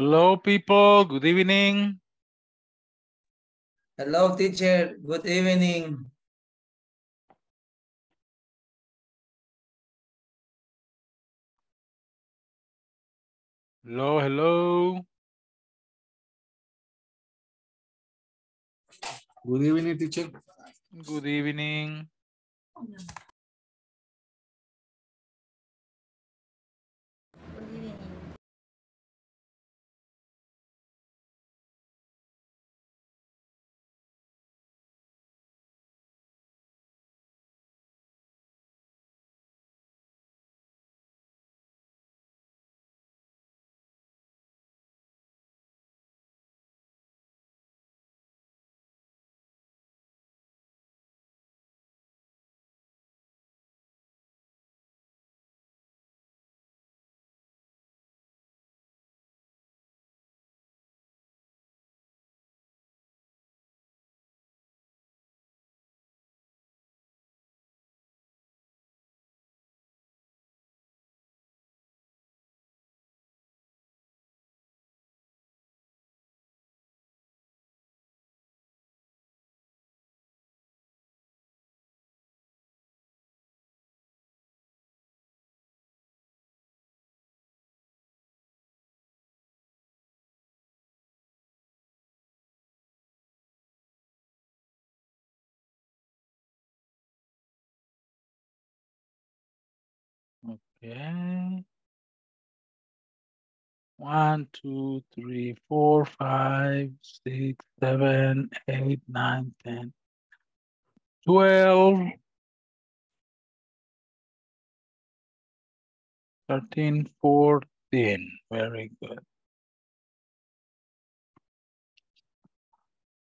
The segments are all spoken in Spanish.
Hello, people. Good evening. Hello, teacher. Good evening. Hello, hello. Good evening, teacher. Good evening. Okay. One, two, three, four, five, six, seven, eight, nine, ten, twelve, thirteen, fourteen. Very good.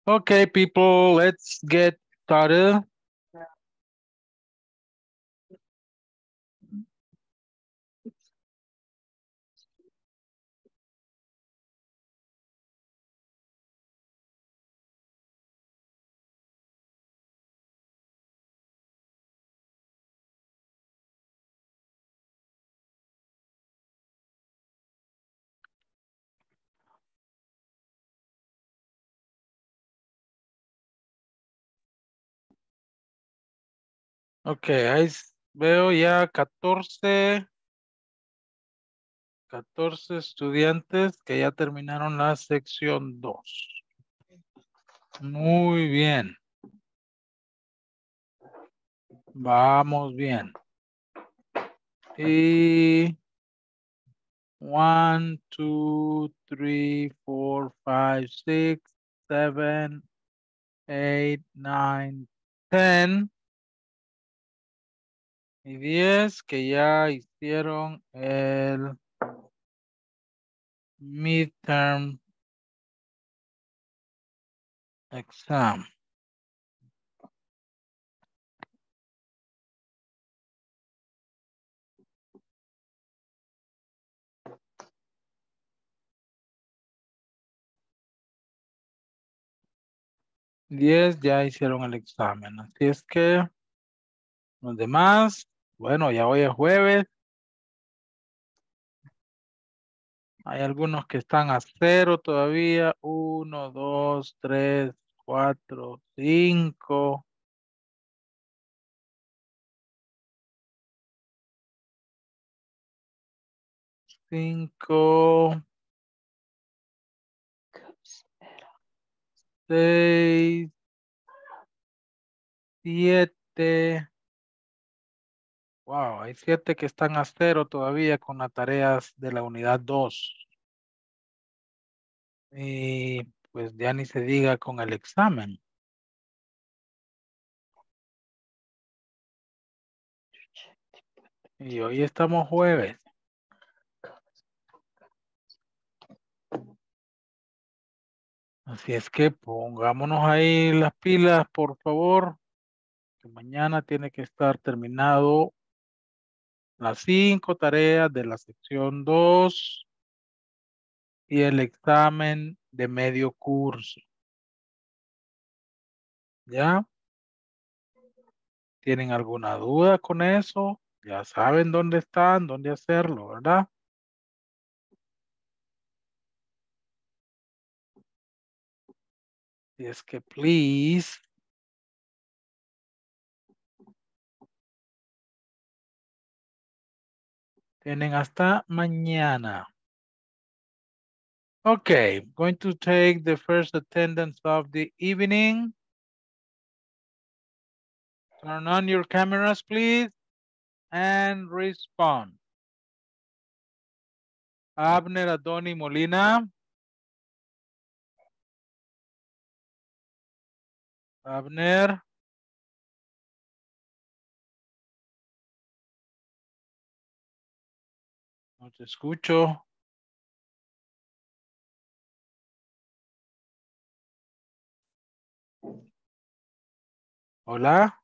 Okay, people, let's get started. Ok, ahí veo ya 14, 14 estudiantes que ya terminaron la sección 2. Muy bien. Vamos bien. Y one, two, three, four, five, six, seven, eight, nine, ten. Y 10 que ya hicieron el midterm exam. Diez ya hicieron el examen. Así es que los demás, bueno, ya hoy es jueves. Hay algunos que están a cero todavía. Uno, dos, tres, cuatro, cinco. Cinco. Seis. Siete. Wow, hay siete que están a cero todavía con las tareas de la unidad 2. Y pues ya ni se diga con el examen. Y hoy estamos jueves. Así es que pongámonos ahí las pilas, por favor. Que mañana tiene que estar terminado las cinco tareas de la sección 2 y el examen de medio curso. ¿Ya? ¿Tienen alguna duda con eso? Ya saben dónde están, dónde hacerlo, ¿verdad? Y es que, please, Tienen hasta mañana. Okay, going to take the first attendance of the evening. Turn on your cameras, please, and respond. Abner Adoni Molina. Abner. No te escucho. Hola.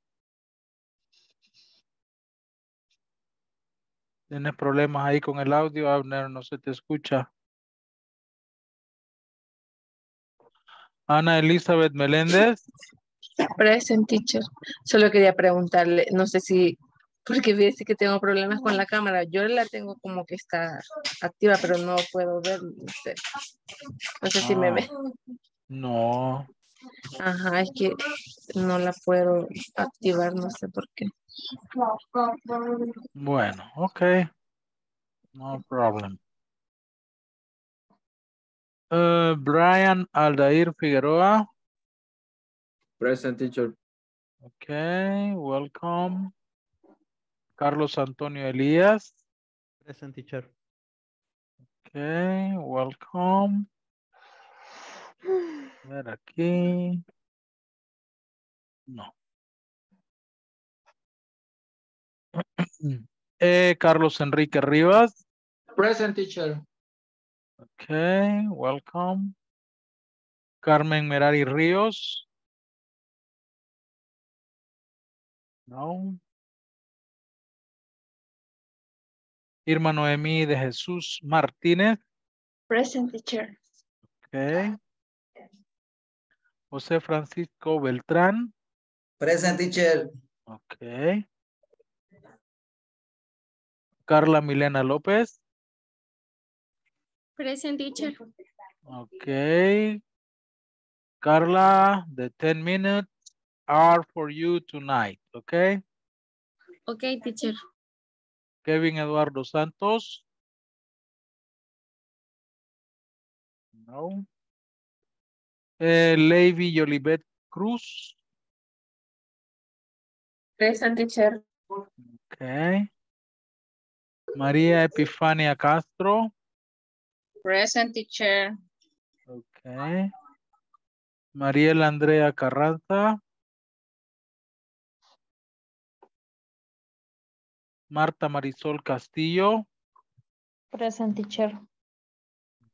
¿Tienes problemas ahí con el audio, Abner? No se te escucha. Ana Elizabeth Meléndez. Present teacher. Solo quería preguntarle, no sé si, porque dice que tengo problemas con la cámara. Yo la tengo como que está activa, pero no puedo ver. No sé, no sé si me Ah. ve. No. Ajá, es que no la puedo activar, no sé por qué. Bueno, okay. No problem. Uh, Brian Aldair Figueroa. Present teacher. Okay, welcome. Carlos Antonio Elías. Present teacher. Okay, welcome. A ver aquí. No. Eh, Carlos Enrique Rivas. Present teacher. Okay, welcome. Carmen Merari Ríos. No. Irma Noemí de Jesús Martínez. Present teacher. Okay. José Francisco Beltrán. Present teacher. Okay. Carla Milena López. Present teacher. Okay. Carla, the 10 minutes are for you tonight, okay? Ok, teacher. Kevin Eduardo Santos. No. Eh, Lady Yolivet Cruz. Present teacher. Okay. María Epifania Castro. Present teacher. Okay. Mariela Andrea Carranza. Marta Marisol Castillo. Present teacher.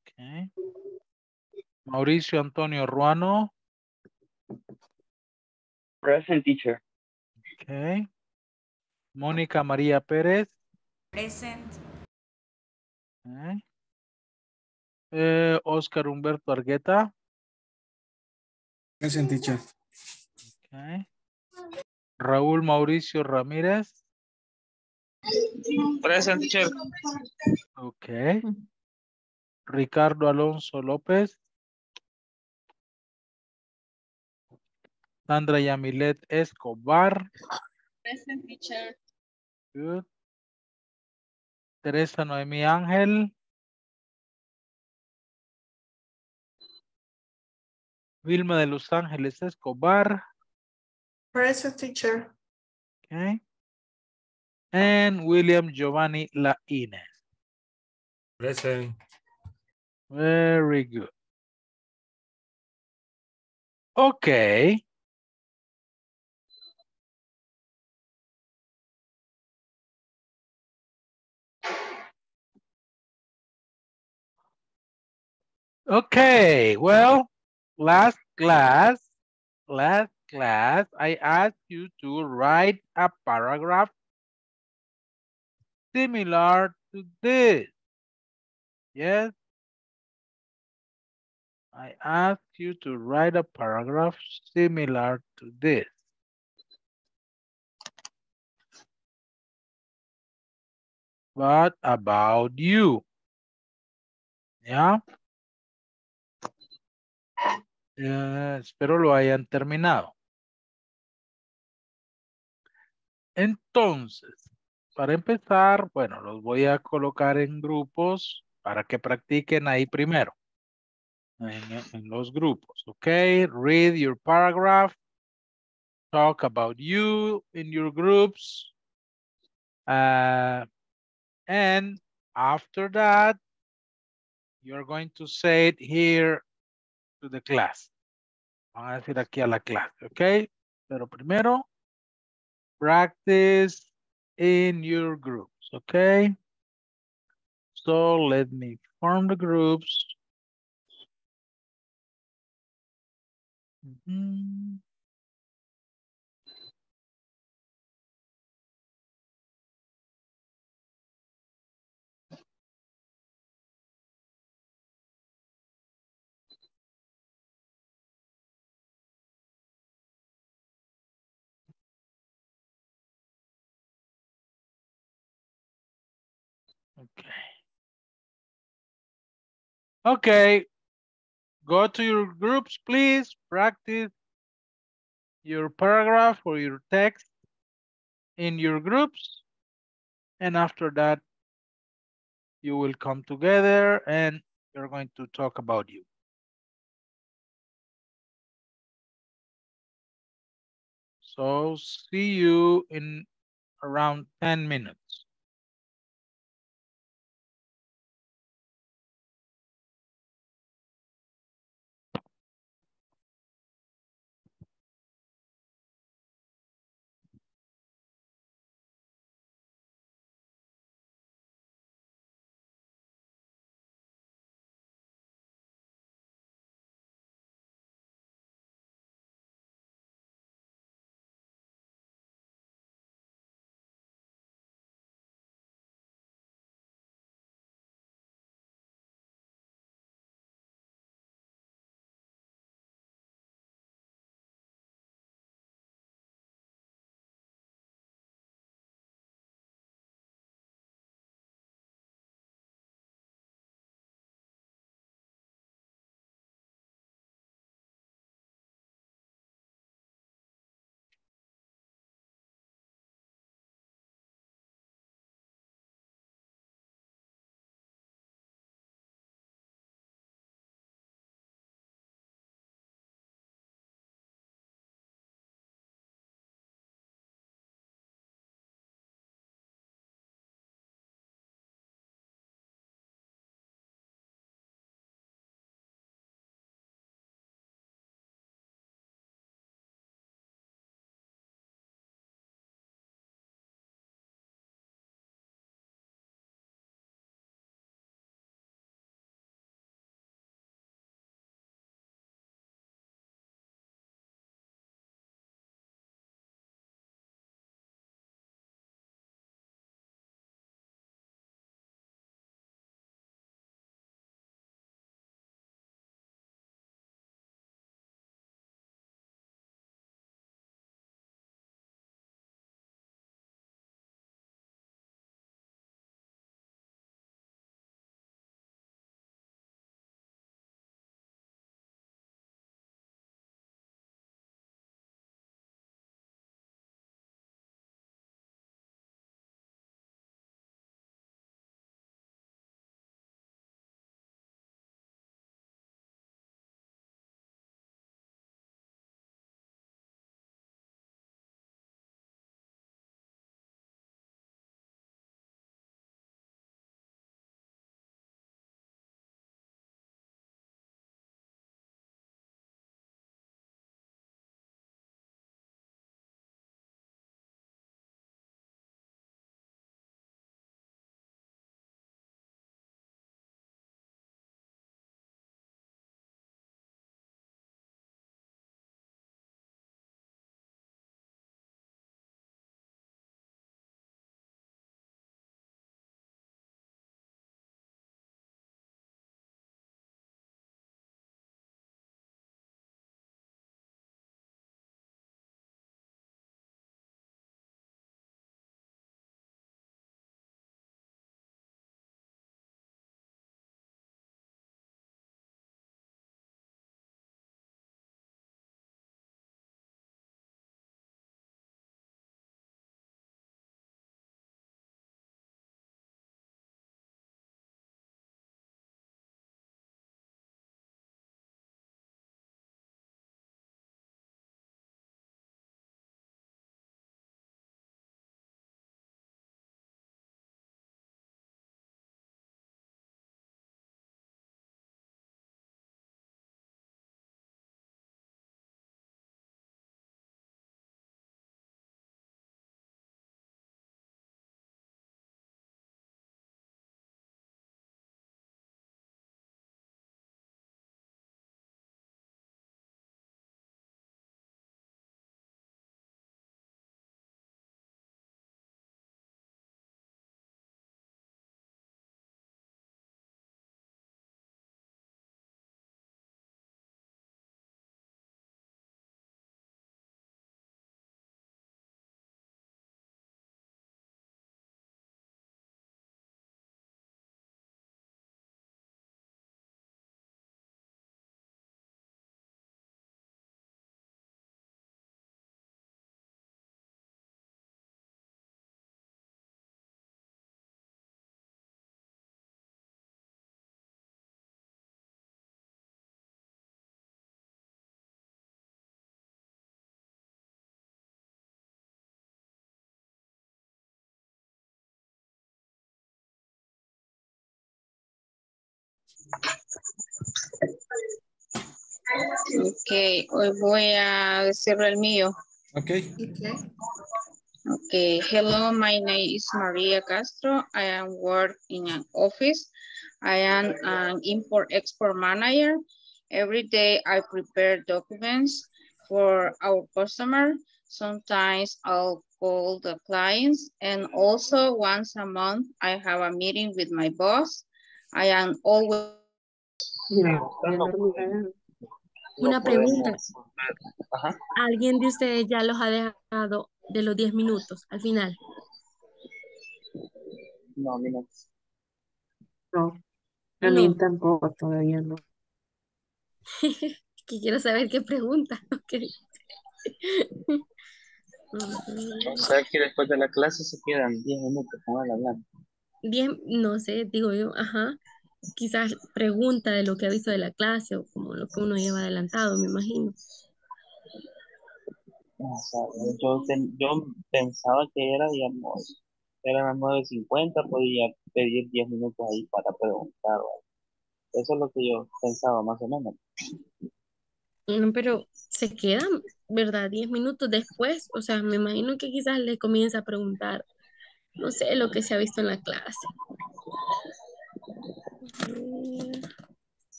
Okay. Mauricio Antonio Ruano. Present teacher. Okay. Mónica María Pérez. Present. Okay. Eh, Oscar Humberto Argueta. Present teacher. Okay. Raúl Mauricio Ramírez. Present teacher. Okay. Ricardo Alonso López. Sandra Yamilet Escobar. Present teacher. Good. Teresa Noemí Ángel. Vilma de Los Ángeles Escobar. Present teacher. Okay. And William Giovanni La Inez. Present. Very good. Okay. Okay, well, last class, last class, I asked you to write a paragraph similar to this. Yes. I ask you to write a paragraph similar to this. What about you? Yeah. Eh, espero lo hayan terminado. Entonces, para empezar, bueno, los voy a colocar en grupos para que practiquen ahí primero. En, los grupos, ok? Read your paragraph. Talk about you in your groups. Uh, and after that, you're going to say it here to the class. Van a decir aquí a la clase, ¿ok? Pero primero, practice in your groups, okay? So let me form the groups. Mhm. Okay. Okay. Go to your groups, please. Practice your paragraph or your text in your groups. And after that, you will come together and you're going to talk about you. So see you in around 10 minutes. Ok, hoy voy a decirle el mío. Okay. Okay. Okay, hello, my name is Maria Castro. I am work in an office. I am an import-export manager. Every day I prepare documents for our customer. Sometimes I'll call the clients and also once a month I have a meeting with my boss. I am always. Una pregunta. ¿Alguien de ustedes ya los ha dejado de los 10 minutos al final? No, minutos. No. A mí no. tampoco, todavía no. que quiero saber qué pregunta. Okay. o sea que después de la clase se quedan 10 minutos para hablar. 10, no sé, digo yo, ajá, quizás pregunta de lo que ha visto de la clase o como lo que uno lleva adelantado, me imagino. Yo, yo pensaba que era, digamos, eran las 9.50, podía pedir 10 minutos ahí para preguntar. Eso es lo que yo pensaba más o menos. No, pero se quedan, ¿verdad? 10 minutos después, o sea, me imagino que quizás le comienza a preguntar no sé, lo que se ha visto en la clase.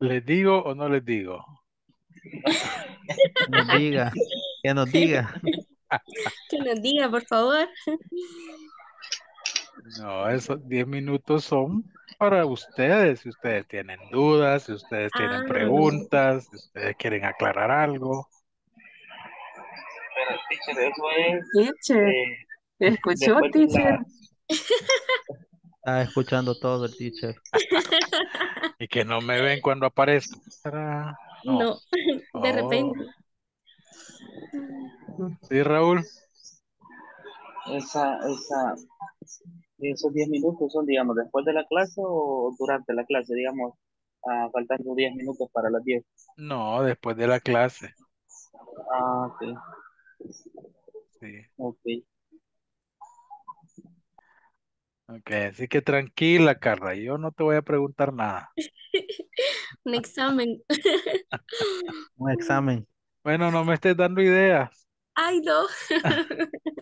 ¿Les digo o no les digo? Que nos diga, que nos diga. Que nos diga, por favor. No, esos 10 minutos son para ustedes. Si ustedes tienen dudas, si ustedes tienen Ah. preguntas, si ustedes quieren aclarar algo. Pero, teacher, eso es Teacher, eh, ¿escuchó, después teacher? Estaba escuchando todo el teacher. Y que no me ven cuando aparezco. No. No, de Oh. repente. Sí, Raúl. Esa, esa, esos 10 minutos son, digamos, después de la clase o durante la clase, digamos, ah, faltando 10 minutos para las 10. No, después de la clase. Ah, ok, Sí. ok. Ok, así que tranquila, Carla. Yo no te voy a preguntar nada. Un examen. Un examen. Bueno, no me estés dando ideas. Ay, no.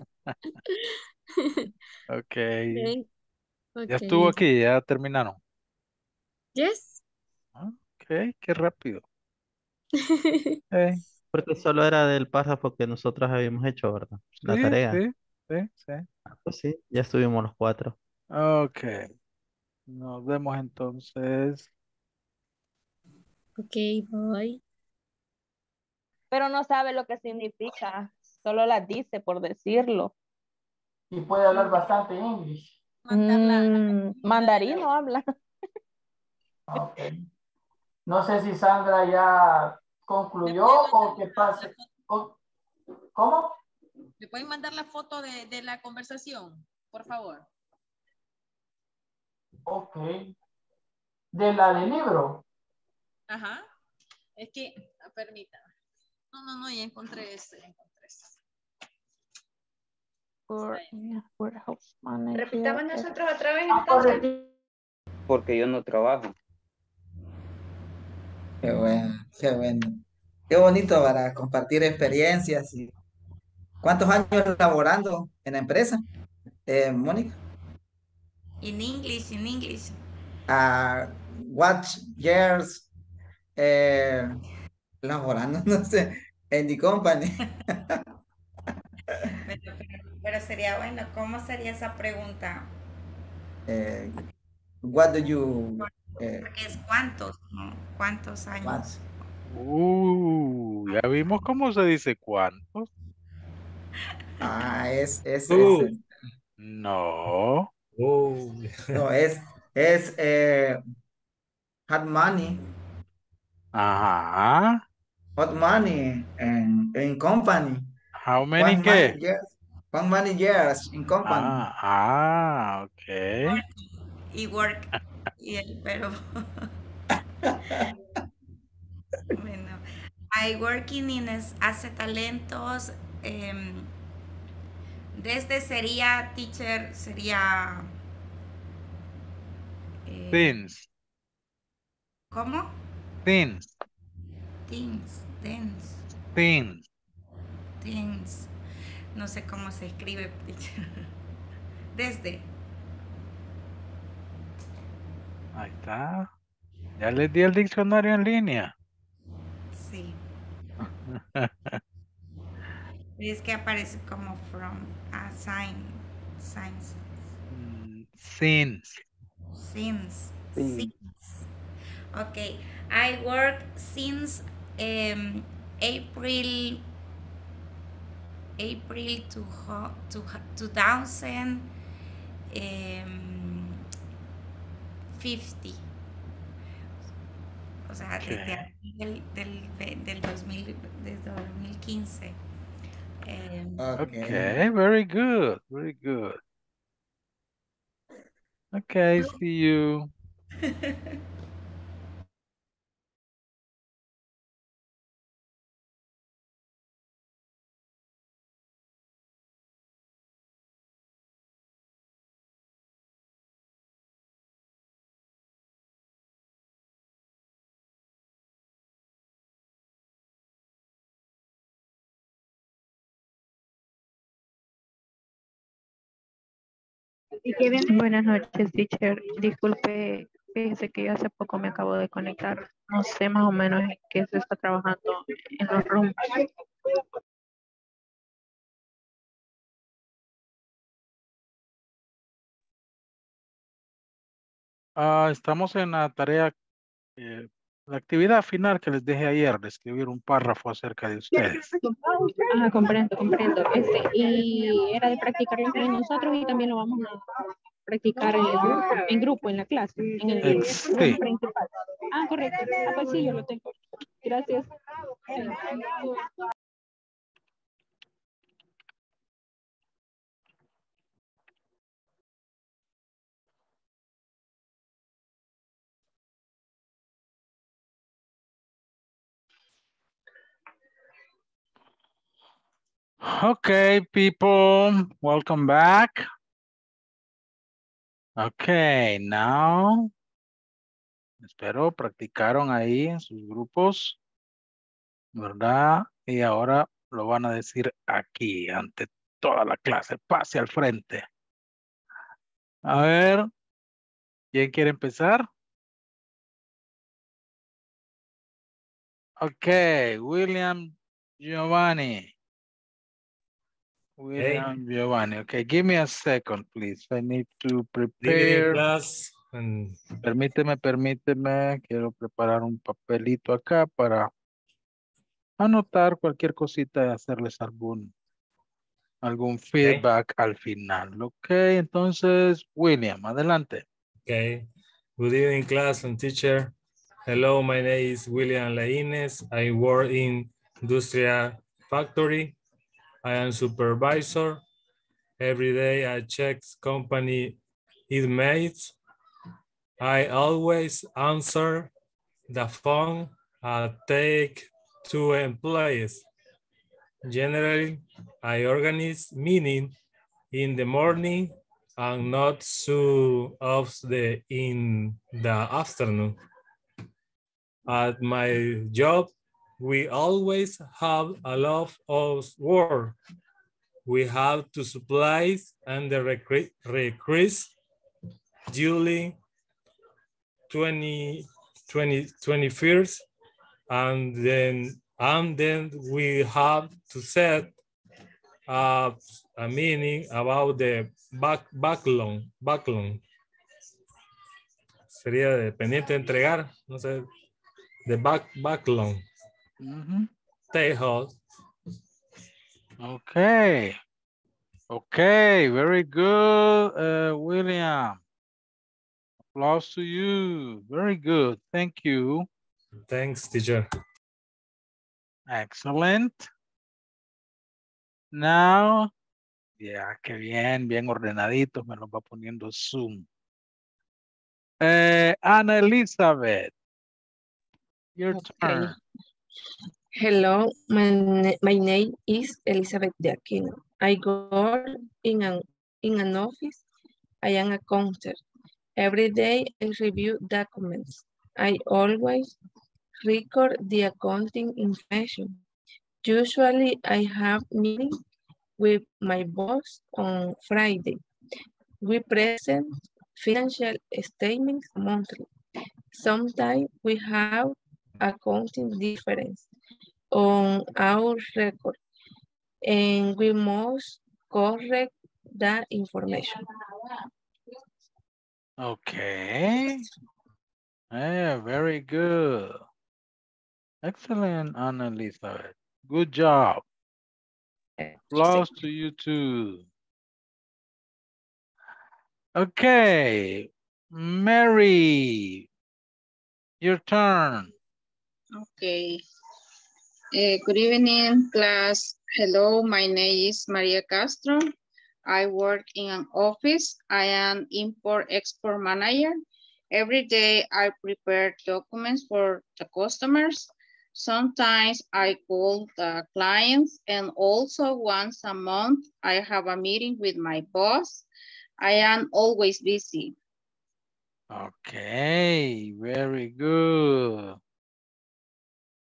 Ok. Ok, Ya estuvo aquí, ya terminaron. Yes. Ok, qué rápido. Porque solo era del párrafo que nosotros habíamos hecho, ¿verdad? La Sí, tarea. sí, sí, sí. Ah, Pues sí, ya estuvimos los cuatro. Ok. Nos vemos entonces. Ok, bye. Pero no sabe lo que significa, solo las dice por decirlo. Y puede hablar bastante inglés. Mm, mandarín no habla. Ok. No sé si Sandra ya concluyó o qué pasa. O- ¿Cómo? ¿Me pueden mandar la foto de, de la conversación, por favor? Ok. De la del libro. Ajá. Es que, permítame. No, no, no, ya encontré ese, ya encontré ese. Por- warehouse manager, Repitamos eh, nosotros otra vez Ah, entonces. Porque yo no trabajo. Qué bueno, qué bueno. Qué bonito para compartir experiencias. Y... ¿Cuántos años laborando en la empresa, eh, Mónica? In English, in English. Ah, what years eh, laborando, no sé, en the company. Pero, pero- pero sería bueno, ¿cómo sería esa pregunta? Eh, what do you eh, Porque es cuántos, ¿no? ¿Cuántos años? Uh, ya vimos cómo se dice cuántos. ah, es, es, Uh. es, No. No, es, es eh, hot money, Ajá. hot money en, en company. How many One qué? money years, one money years in company. Ah, ah, ok. Y work, y el verbo. bueno, I working in hace talentos. em, desde sería teacher, sería. eh, Since. ¿Cómo? Thin. Things, things, Thin. things. No sé cómo se escribe. Desde. Ahí está. Ya les di el diccionario en línea. Sí. Es que aparece como from a sign. Signs. Since. Since. Since. Okay. I work since um, April April to, ho- to, 2000 um, 50. O sea, desde del, del, del 2000, desde 2015. Em, Okay, very good, very good. Okay, see you. Buenas noches, teacher. Disculpe, fíjese que yo hace poco me acabo de conectar. No sé más o menos en qué se está trabajando en los rooms. Ah, estamos en la tarea, eh, la actividad final que les dejé ayer de escribir un párrafo acerca de ustedes. Ah, comprendo, comprendo. Este, y era de practicarlo entre nosotros y también lo vamos a practicar en, en grupo, en la clase, en el sí. principal. Ah, correcto. Ah, pues sí, yo lo tengo. Gracias. Okay, people, welcome back. Okay, now. Espero practicaron ahí en sus grupos, ¿verdad? Y ahora lo van a decir aquí, ante toda la clase. Pase al frente. A ver, ¿quién quiere empezar? Okay, William Giovanni. William Giovanni. Okay, give me a second, please. I need to prepare. class. And Permíteme, permíteme. Quiero preparar un papelito acá para anotar cualquier cosita y hacerles algún, algún feedback al final. Ok, entonces, William, adelante. Okay. Good evening, class and teacher. Hello, my name is William Laines. I work in industrial factory. I am supervisor. Every day I check company emails. I always answer the phone and take two employees. Generally, I organize meeting in the morning and not so of the in the afternoon. At my job, we always have a lot of work. We have to supplies and the recruit during 20, 20, 21st, and then and then we have to set up a meeting about the back backlog backlog. Sería de pendiente de entregar, no sé, the back backlog. Stay hold. Okay. Okay, very good, uh, William. Applause to you. Very good. Thank you. Thanks, teacher. Excellent. Now, ya, qué bien, bien ordenaditos, me los va poniendo Zoom. Eh, Ana Elizabeth, your turn. Hello, my, my name is Elizabeth de Aquino. I work in an, in an office. I am a counter. Every day I review documents. I always record the accounting information. Usually I have meeting with my boss on Friday. We present financial statements monthly. Sometimes we have accounting difference on our record and we must correct that information. Okay. Yeah, very good. Excellent, Anna Elizabeth. Good job. Applause to you too. Okay, Mary, your turn. Okay. Eh, good evening, class. Hello, my name is Maria Castro. I work in an office. I am import-export manager. Every day I prepare documents for the customers. Sometimes I call the clients and also once a month I have a meeting with my boss. I am always busy. Okay, very good.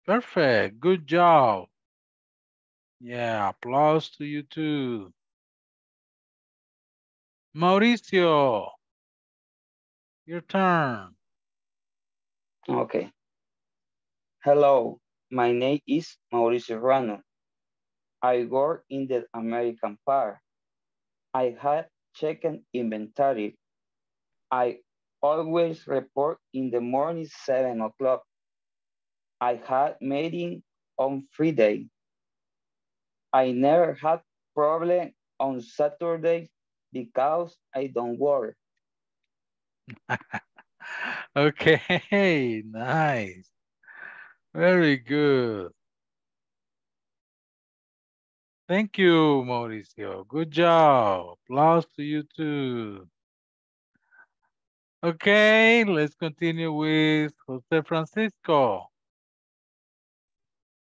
Perfect, good job. Yeah, applause to you too. Mauricio, your turn. Okay. Hello, my name is Mauricio Rano. I work in the American part. I have chicken inventory. I always report in the morning, seven o'clock. I had meeting on Friday. I never had problem on Saturday because I don't work. Okay, nice. Very good. Thank you, Mauricio. Good job. Applause to you too. Okay, let's continue with Jose Francisco.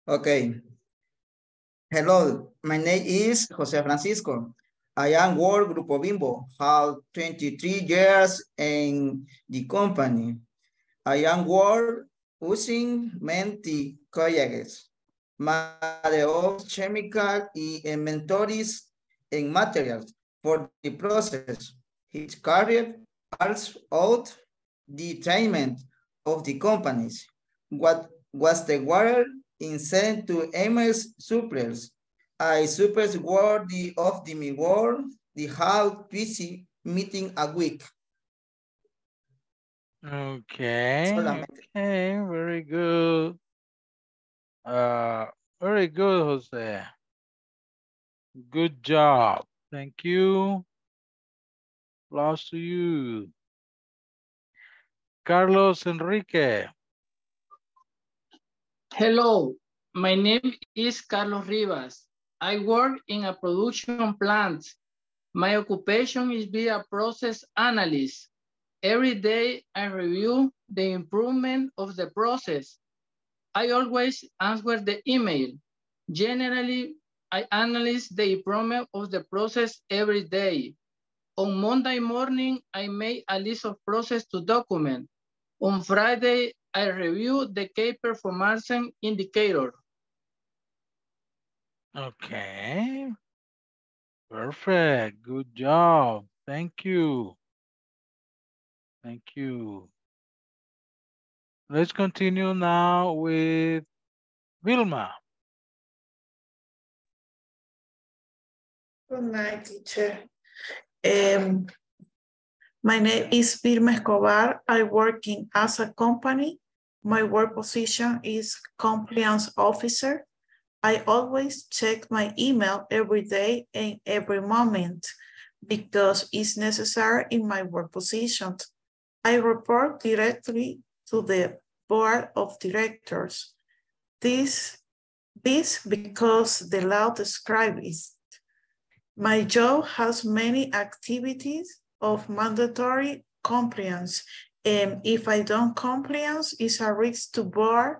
Okay. Hello, my name is Jose Francisco. I am work Grupo Bimbo, have 23 years in the company. I am work using many colleagues, mother of chemical inventories and materials for the process. His career also out the treatment of the companies. What was the water in sent to MS suppliers I suppose word the of the me word the how busy meeting a week. Okay, Solamente. okay, very good. Uh, very good, Jose. Good job. Thank you. Applause to you. Carlos Enrique. Hello, my name is Carlos Rivas. I work in a production plant. My occupation is be a process analyst. Every day I review the improvement of the process. I always answer the email. Generally, I analyze the improvement of the process every day. On Monday morning, I make a list of process to document. On Friday, I review the key performance indicator. Okay. Perfect. Good job. Thank you. Thank you. Let's continue now with Vilma. Good night, teacher. Um, my name is Vilma Escobar. I work in as a company. My work position is compliance officer. I always check my email every day and every moment because it's necessary in my work position. I report directly to the board of directors. This, this because the law describes it. My job has many activities of mandatory compliance. And if I don't compliance, it's a risk to board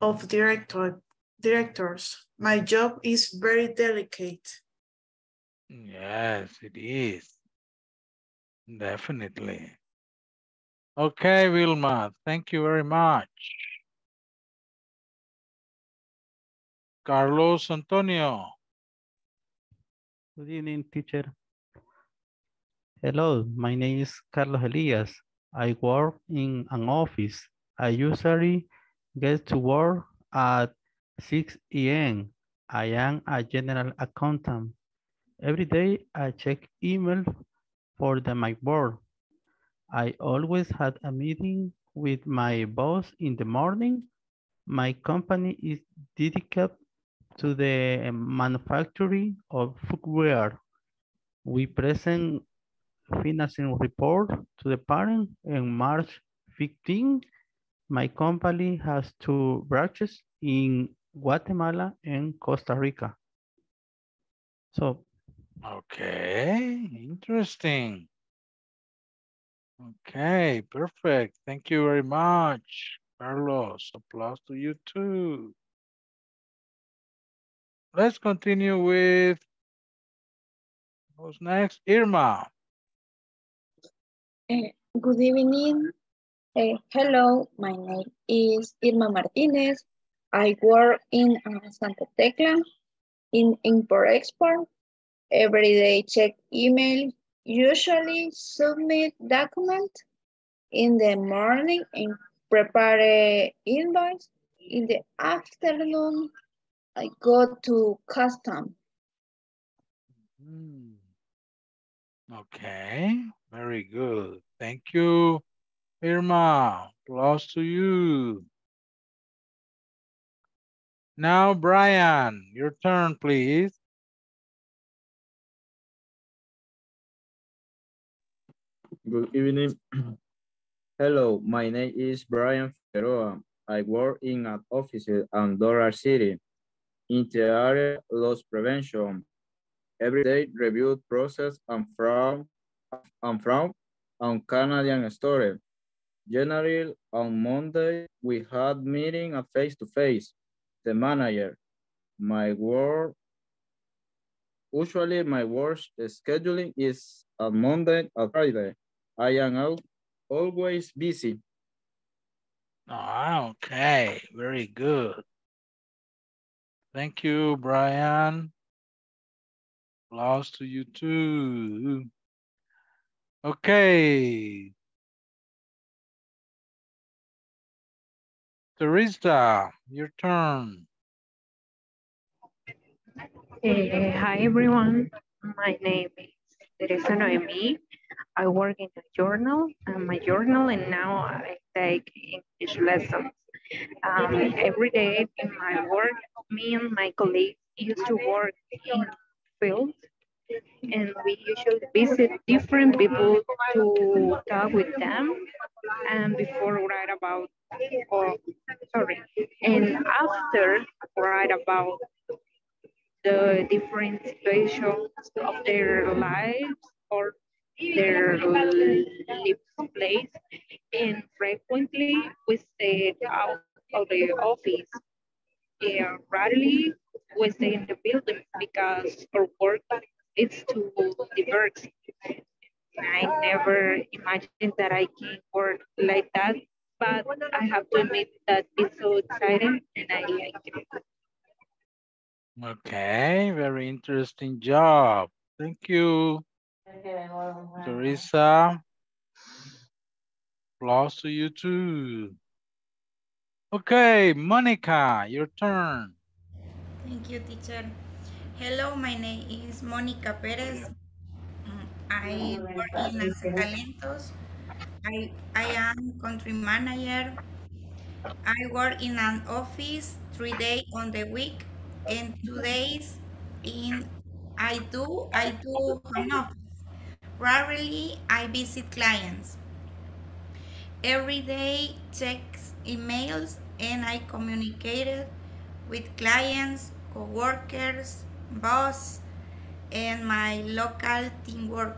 of director, directors. My job is very delicate. Yes, it is. Definitely. Okay, Wilma, thank you very much. Carlos Antonio. Good evening, teacher. Hello, my name is Carlos Elias. I work in an office. I usually get to work at 6 a.m. I am a general accountant. Every day I check email for the my board. I always had a meeting with my boss in the morning. My company is dedicated to the manufacturing of footwear. We present financial report to the parent in March 15. My company has two branches in Guatemala and Costa Rica. So, Okay, interesting. Okay, perfect. Thank you very much, Carlos. Applause to you too. Let's continue with who's next? Irma. Eh, good evening. Eh, hello, my name is Irma Martinez. I work in uh, Santa Tecla in import-export. Every day check email, usually submit document in the morning and prepare invoice. In the afternoon, I go to custom. Hmm. Okay, very good. Thank you, Irma. Applause to you. Now, Brian, your turn, please. Good evening. Hello, my name is Brian Figueroa. I work in an office in Dollar City in the area loss prevention. Every day review process and fraud and fraud on Canadian store. Generally, on Monday, we had meeting a face-to-face. The manager, my work, usually my work scheduling is on Monday and Friday. I am out, always busy. Ah, okay, very good. Thank you, Brian. Applause to you too. Okay. Teresa, your turn. Eh, hi everyone, my name is Teresa Noemi. I work in a journal, uh, my journal, and now I take English lessons. Um, every day in my work, me and my colleagues used to work in field, and we usually visit different people to talk with them, and before write about, or sorry, and after write about the different situations of their lives or their live place and frequently we stay out of the office. Rarely we stay in the building because our work is too diverse. I never imagined that I can work like that, but I have to admit that it's so exciting and I like it. Okay, very interesting job. Thank you, Teresa. Applause to you too. Okay, Monica, your turn. Thank you, teacher. Hello, my name is Monica Perez. Mm, I work in Las Talentos. I, I am country manager. I work in an office three days on the week and two days in I do I do home office. Rarely I visit clients. Every day checks emails and I communicated with clients, co-workers, boss, and my local teamwork.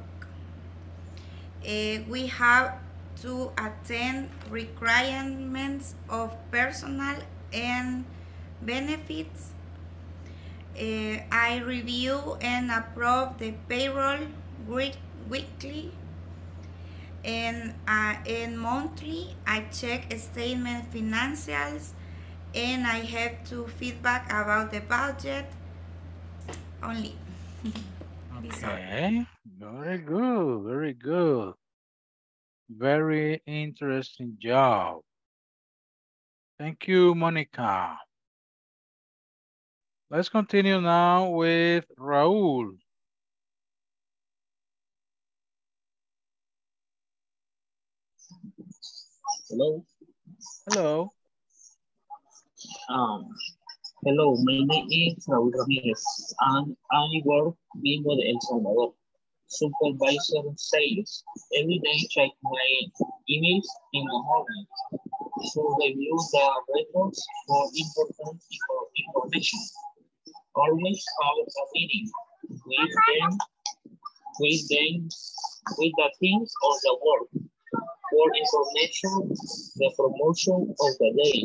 Uh, we have to attend requirements of personal and benefits. Uh, I review and approve the payroll week- weekly. And, uh, and monthly, I check statement financials and I have to feedback about the budget only. Okay, very good, very good. Very interesting job. Thank you, Monica. Let's continue now with Raúl. Hello. Hello. Um, hello, my name is Raúl Ramírez, and I work in El Salvador. Supervisor sales. Every day check my emails in the morning to review the records for important information. Always have a meeting with them, with them, with the things of the work. For information, the promotion of the day.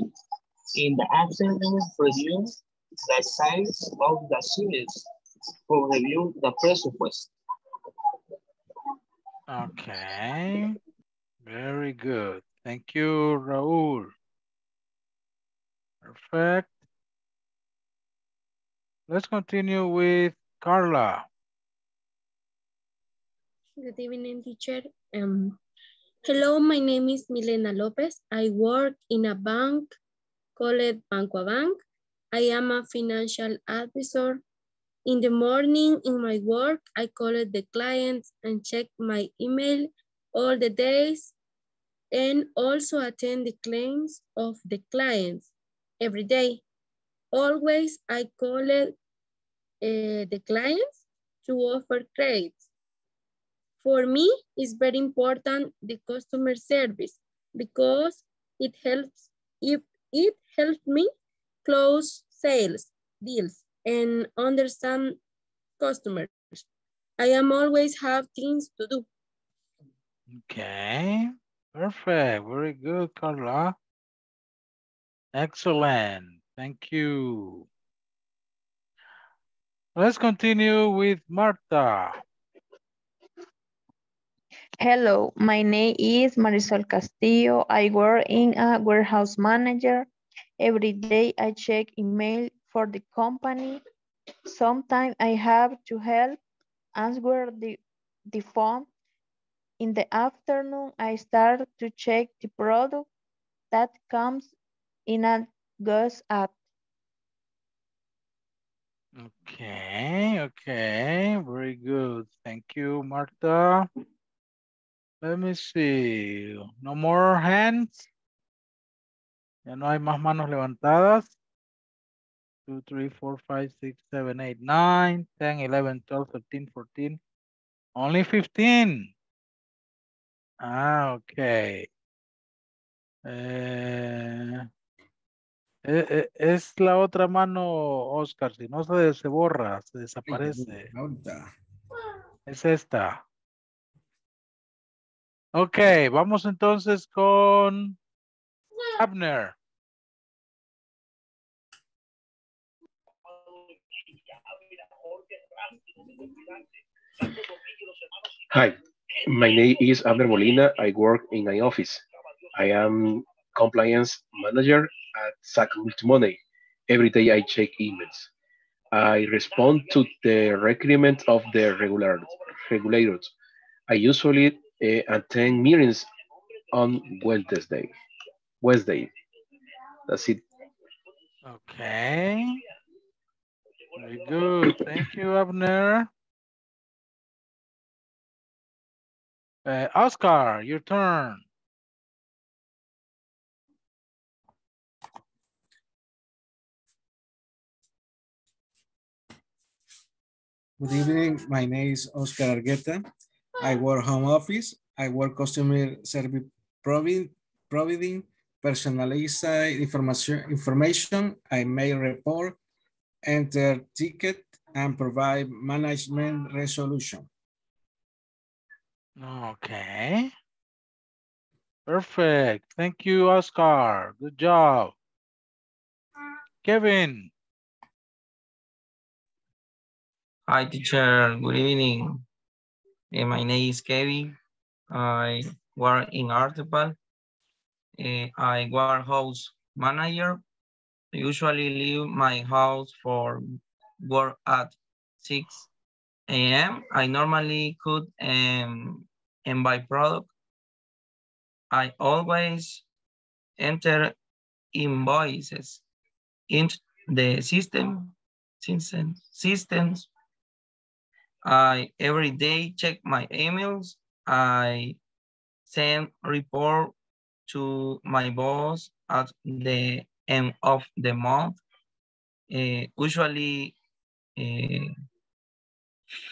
In the afternoon, review the size of the series for review the presupuest. Okay, very good. Thank you, Raúl. Perfect. Let's continue with Carla. Good evening, teacher. Um, hello, my name is Milena Lopez. I work in a bank called Banco Bank. I am a financial advisor. In the morning in my work, I call the clients and check my email all the days and also attend the claims of the clients every day. Always I call uh, the clients to offer credits. For me, it's very important the customer service because it helps if it helps me close sales deals and understand customers. I am always have things to do. Okay, perfect. Very good, Carla. Excellent. Thank you. Let's continue with Marta. Hello, my name is Marisol Castillo. I work in a warehouse manager. Every day I check email for the company. Sometimes I have to help answer the, the phone. In the afternoon, I start to check the product that comes in a goes app. Okay, okay, very good. Thank you, Marta. Let me see. No more hands. Ya no hay más manos levantadas. 2, 3, 4, 5, 6, 7, 8, 9, 10, 11, 12, 13, 14. Only 15. Ah, okay. Eh, eh, eh, es la otra mano, Oscar. Si no se, se borra, se desaparece. Es esta. Ok, vamos entonces con Abner. Hi, my name is Abner Molina. I work in an office. I am compliance manager at SAC Multimoney. Every day I check emails. I respond to the requirement of the regular regulators. I usually uh, attend meetings on Wednesday. Wednesday. That's it. Okay. Very good. Thank you, Abner. Uh, Oscar, your turn. Good evening. My name is Oscar Argueta. I work home office. I work customer service providing, providing personalized information, information. I make report, enter ticket, and provide management resolution. Okay. Perfect. Thank you, Oscar. Good job. Kevin. Hi, teacher. Good evening. Eh, my name is Kevin. I work in Artepal. Uh, I warehouse manager. I Usually leave my house for work at 6 a.m. I normally could um, and buy product. I always enter invoices into the system, system systems. I every day check my emails. I send report to my boss at the end of the month. Uh, usually uh,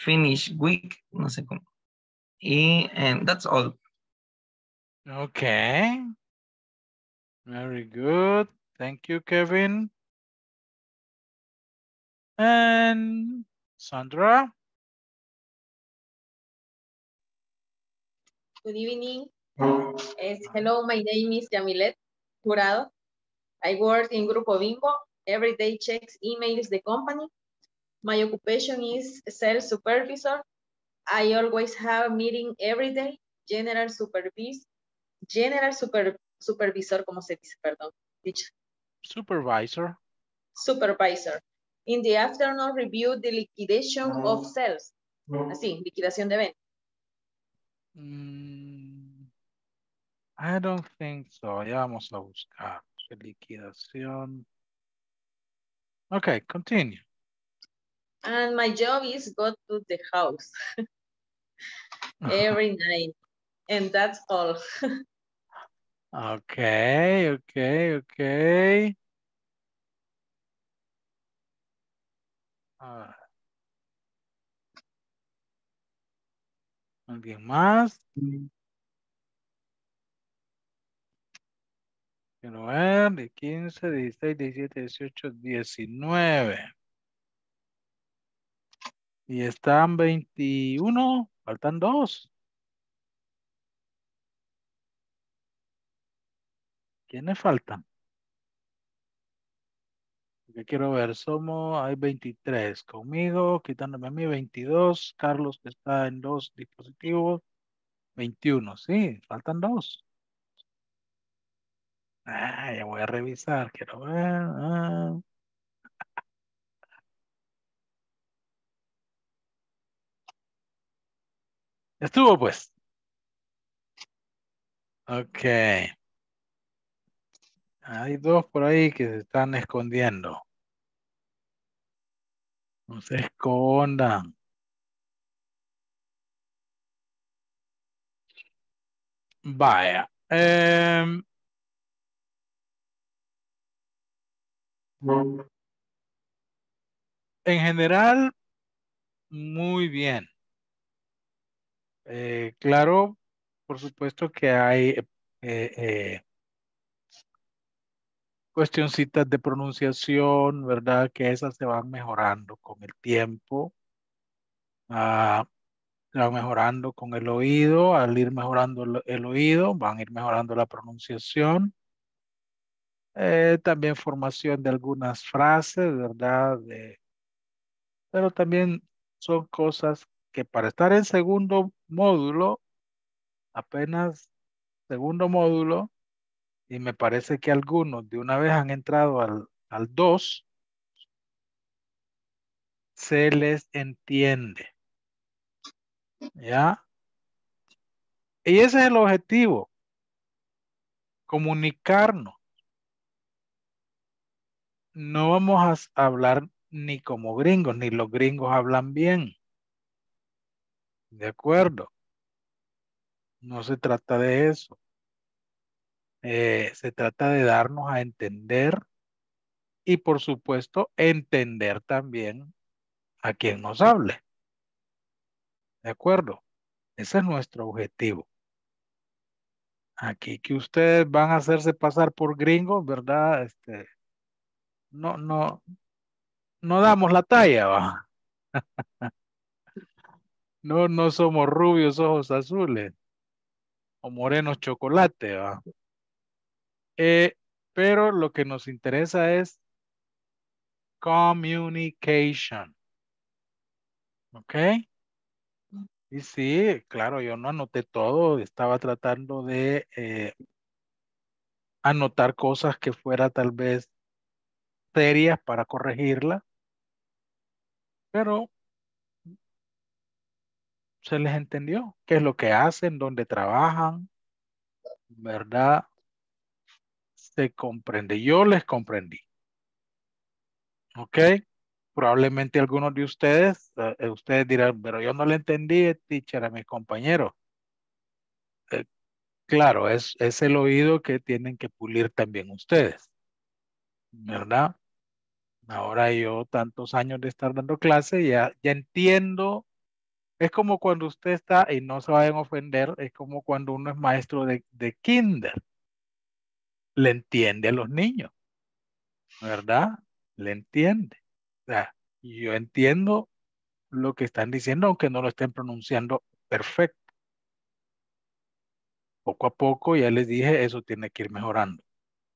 finish week, no sé cómo. Y, and that's all. Okay. Very good. Thank you, Kevin. And Sandra. Good evening. Hello, my name is Yamilet Jurado. I work in Grupo Bimbo. Every day checks emails the company. My occupation is sales supervisor. I always have a meeting every day. General supervis, general super, supervisor, ¿cómo se dice? Perdón. Supervisor. Supervisor. In the afternoon, review the liquidation of sales. Así, liquidación de ventas. Mm, I don't think so. Ya vamos a buscar. Liquidación. Okay, continue. And my job is go to the house every night. And that's all. Okay, okay, okay. Ah. ¿Alguien más? Quiero ver, de 15, 16, 17, 18, 19. Y están 21, faltan dos. ¿Quiénes faltan? Porque quiero ver, somos, hay 23 conmigo, quitándome a mí 22, Carlos que está en dos dispositivos, 21, sí, faltan dos. Ah, ya voy a revisar, quiero ver. ah. Estuvo pues. Ok. Hay dos por ahí que se están escondiendo. No se escondan. Vaya. em, en general, muy bien. Eh, claro, por supuesto que hay eh, eh, cuestioncitas de pronunciación, ¿verdad? Que esas se van mejorando con el tiempo. Ah, se van mejorando con el oído. Al ir mejorando el, el oído, van a ir mejorando la pronunciación. Eh, también formación de algunas frases, ¿verdad? Pero también son cosas que para estar en segundo módulo, apenas segundo módulo, y me parece que algunos de una vez han entrado al, al 2, se les entiende. ¿Ya? Y ese es el objetivo, comunicarnos. No vamos a hablar ni como gringos, ni los gringos hablan bien. ¿De acuerdo? No se trata de eso. Eh, se trata de darnos a entender y por supuesto entender también a quien nos hable. ¿De acuerdo? Ese es nuestro objetivo. Aquí que ustedes van a hacerse pasar por gringos, ¿verdad? Este, no, no, no damos la talla, ¿va? No, no somos rubios, ojos azules o morenos chocolate, ¿va? Eh, pero lo que nos interesa es communication. ¿Ok? Y sí, claro, yo no anoté todo, estaba tratando de eh, anotar cosas que fuera tal vez serias para corregirla, pero se les entendió qué es lo que hacen, dónde trabajan, ¿verdad? Se comprende, yo les comprendí. ¿Ok? Probablemente algunos de ustedes, eh, eh, ustedes dirán, pero yo no le entendí, teacher, a mis compañeros. Eh, claro, es, es el oído que tienen que pulir también ustedes, ¿verdad? Ahora yo, tantos años de estar dando clase, ya, ya entiendo. Es como cuando usted está, y no se vayan a ofender, es como cuando uno es maestro de, de kinder. Le entiende a los niños, ¿verdad? Le entiende. O sea, yo entiendo lo que están diciendo, aunque no lo estén pronunciando perfecto. Poco a poco, ya les dije, eso tiene que ir mejorando.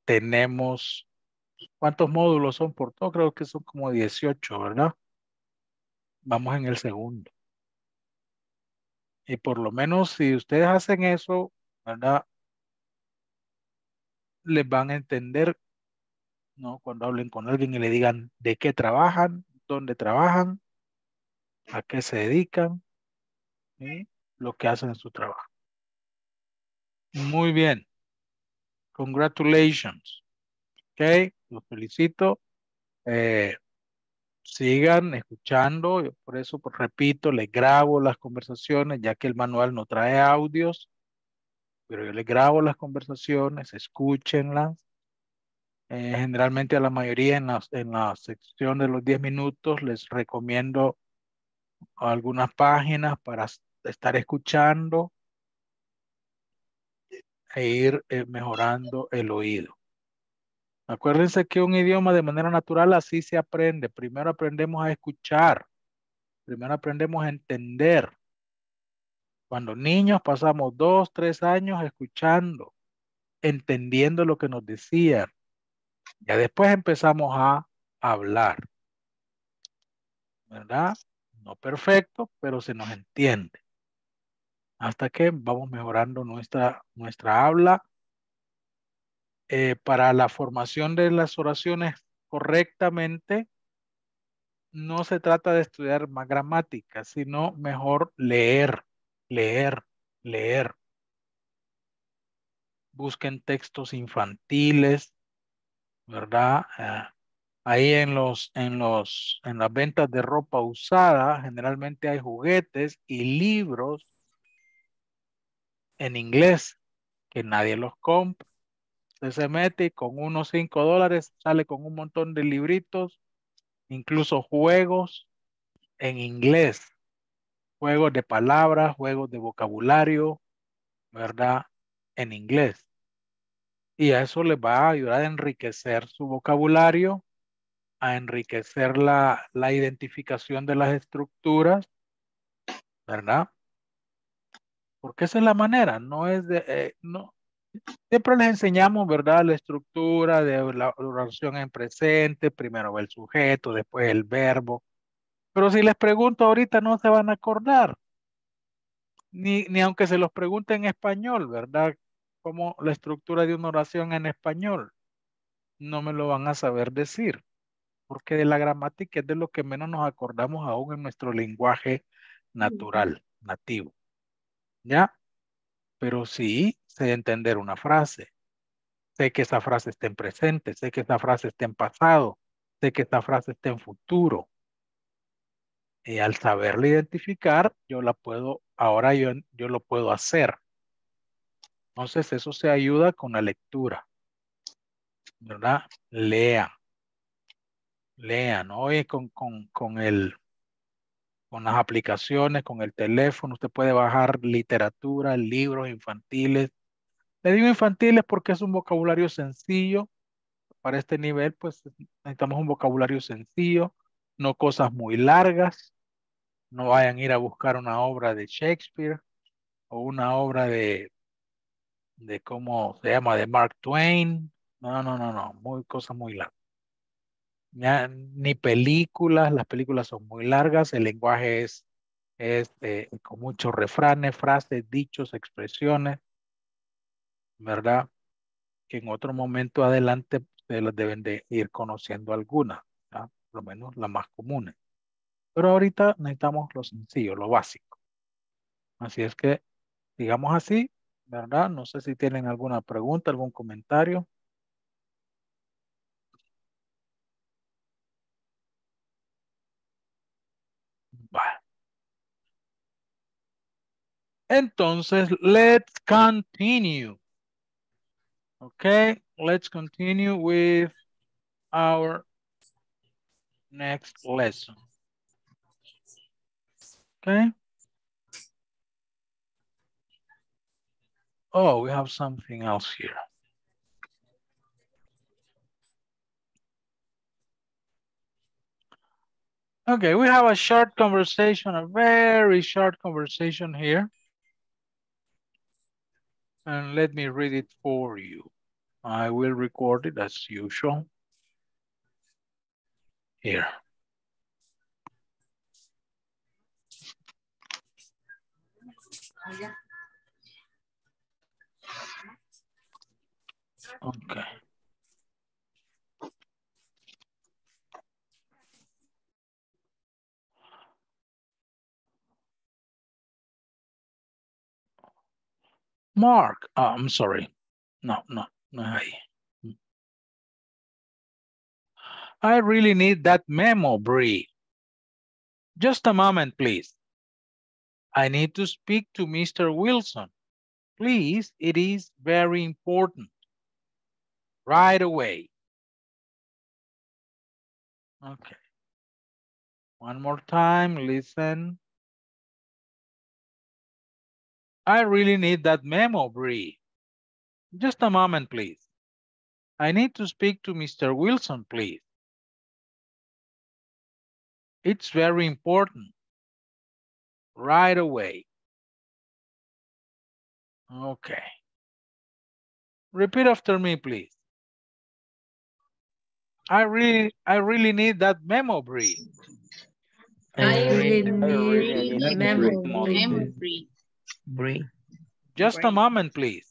Tenemos, ¿cuántos módulos son por todo? Creo que son como 18, ¿verdad? Vamos en el segundo. Y por lo menos si ustedes hacen eso, ¿verdad? Les van a entender, ¿no? Cuando hablen con alguien y le digan de qué trabajan, dónde trabajan, a qué se dedican, y lo que hacen en su trabajo. Muy bien. Congratulations. Ok, los felicito. Eh, sigan escuchando, por eso pues, repito, les grabo las conversaciones, ya que el manual no trae audios, pero yo les grabo las conversaciones, escúchenlas. Eh, generalmente a la mayoría en la, en la sección de los 10 minutos les recomiendo algunas páginas para estar escuchando e ir eh, mejorando el oído. Acuérdense que un idioma de manera natural así se aprende. Primero aprendemos a escuchar. Primero aprendemos a entender. Cuando niños pasamos dos, tres años escuchando, entendiendo lo que nos decían. Ya después empezamos a hablar. ¿Verdad? No perfecto, pero se nos entiende. Hasta que vamos mejorando nuestra, nuestra habla eh, para la formación de las oraciones correctamente, no se trata de estudiar más gramática, sino mejor leer, leer, leer. Busquen textos infantiles, ¿verdad? Eh, ahí en los, en los, en las ventas de ropa usada, generalmente hay juguetes y libros en inglés que nadie los compra se mete con unos 5 dólares, sale con un montón de libritos, incluso juegos en inglés, juegos de palabras, juegos de vocabulario, ¿verdad? En inglés. Y a eso les va a ayudar a enriquecer su vocabulario, a enriquecer la, la identificación de las estructuras, ¿verdad? Porque esa es la manera, no es de, eh, Siempre les enseñamos, ¿verdad? La estructura de la oración en presente, primero el sujeto, después el verbo. Pero si les pregunto ahorita no se van a acordar. Ni, ni aunque se los pregunte en español, ¿verdad? Como la estructura de una oración en español. No me lo van a saber decir. Porque de la gramática es de lo que menos nos acordamos aún en nuestro lenguaje natural, nativo. ¿Ya? Pero sí sé entender una frase. Sé que esa frase está en presente, sé que esa frase está en pasado, sé que esa frase está en futuro. Y al saberla identificar, yo la puedo, ahora yo, yo lo puedo hacer. Entonces eso se ayuda con la lectura. ¿Verdad? Lean. Lean. Oye, con, con, con el, con las aplicaciones, con el teléfono, usted puede bajar literatura, libros infantiles. Le digo infantiles porque es un vocabulario sencillo. Para este nivel, pues necesitamos un vocabulario sencillo, no cosas muy largas. No vayan a ir a buscar una obra de Shakespeare o una obra de, de cómo se llama, de Mark Twain. No, no, no, no, muy cosas muy largas ni películas, las películas son muy largas, el lenguaje es este, con muchos refranes, frases, dichos, expresiones, ¿verdad? Que en otro momento adelante ustedes las deben de ir conociendo algunas, ¿ya? por lo menos las más comunes. Pero ahorita necesitamos lo sencillo, lo básico. Así es que, digamos así, ¿verdad? No sé si tienen alguna pregunta, algún comentario. Entonces, let's continue. Okay, let's continue with our next lesson. Okay. Oh, we have something else here. Okay, we have a short conversation, a very short conversation here. And let me read it for you. I will record it as usual. Here. Okay. Mark, oh, I'm sorry. No, no, no. I, I really need that memo, Bree. Just a moment, please. I need to speak to Mr. Wilson. Please, it is very important. Right away. Okay. One more time, listen. I really need that memo, Bree. Just a moment, please. I need to speak to Mr. Wilson, please. It's very important. Right away. Okay. Repeat after me, please. I really, I really need that memo, Bree. I really really need need memory. memory. Bree. Just a moment, please.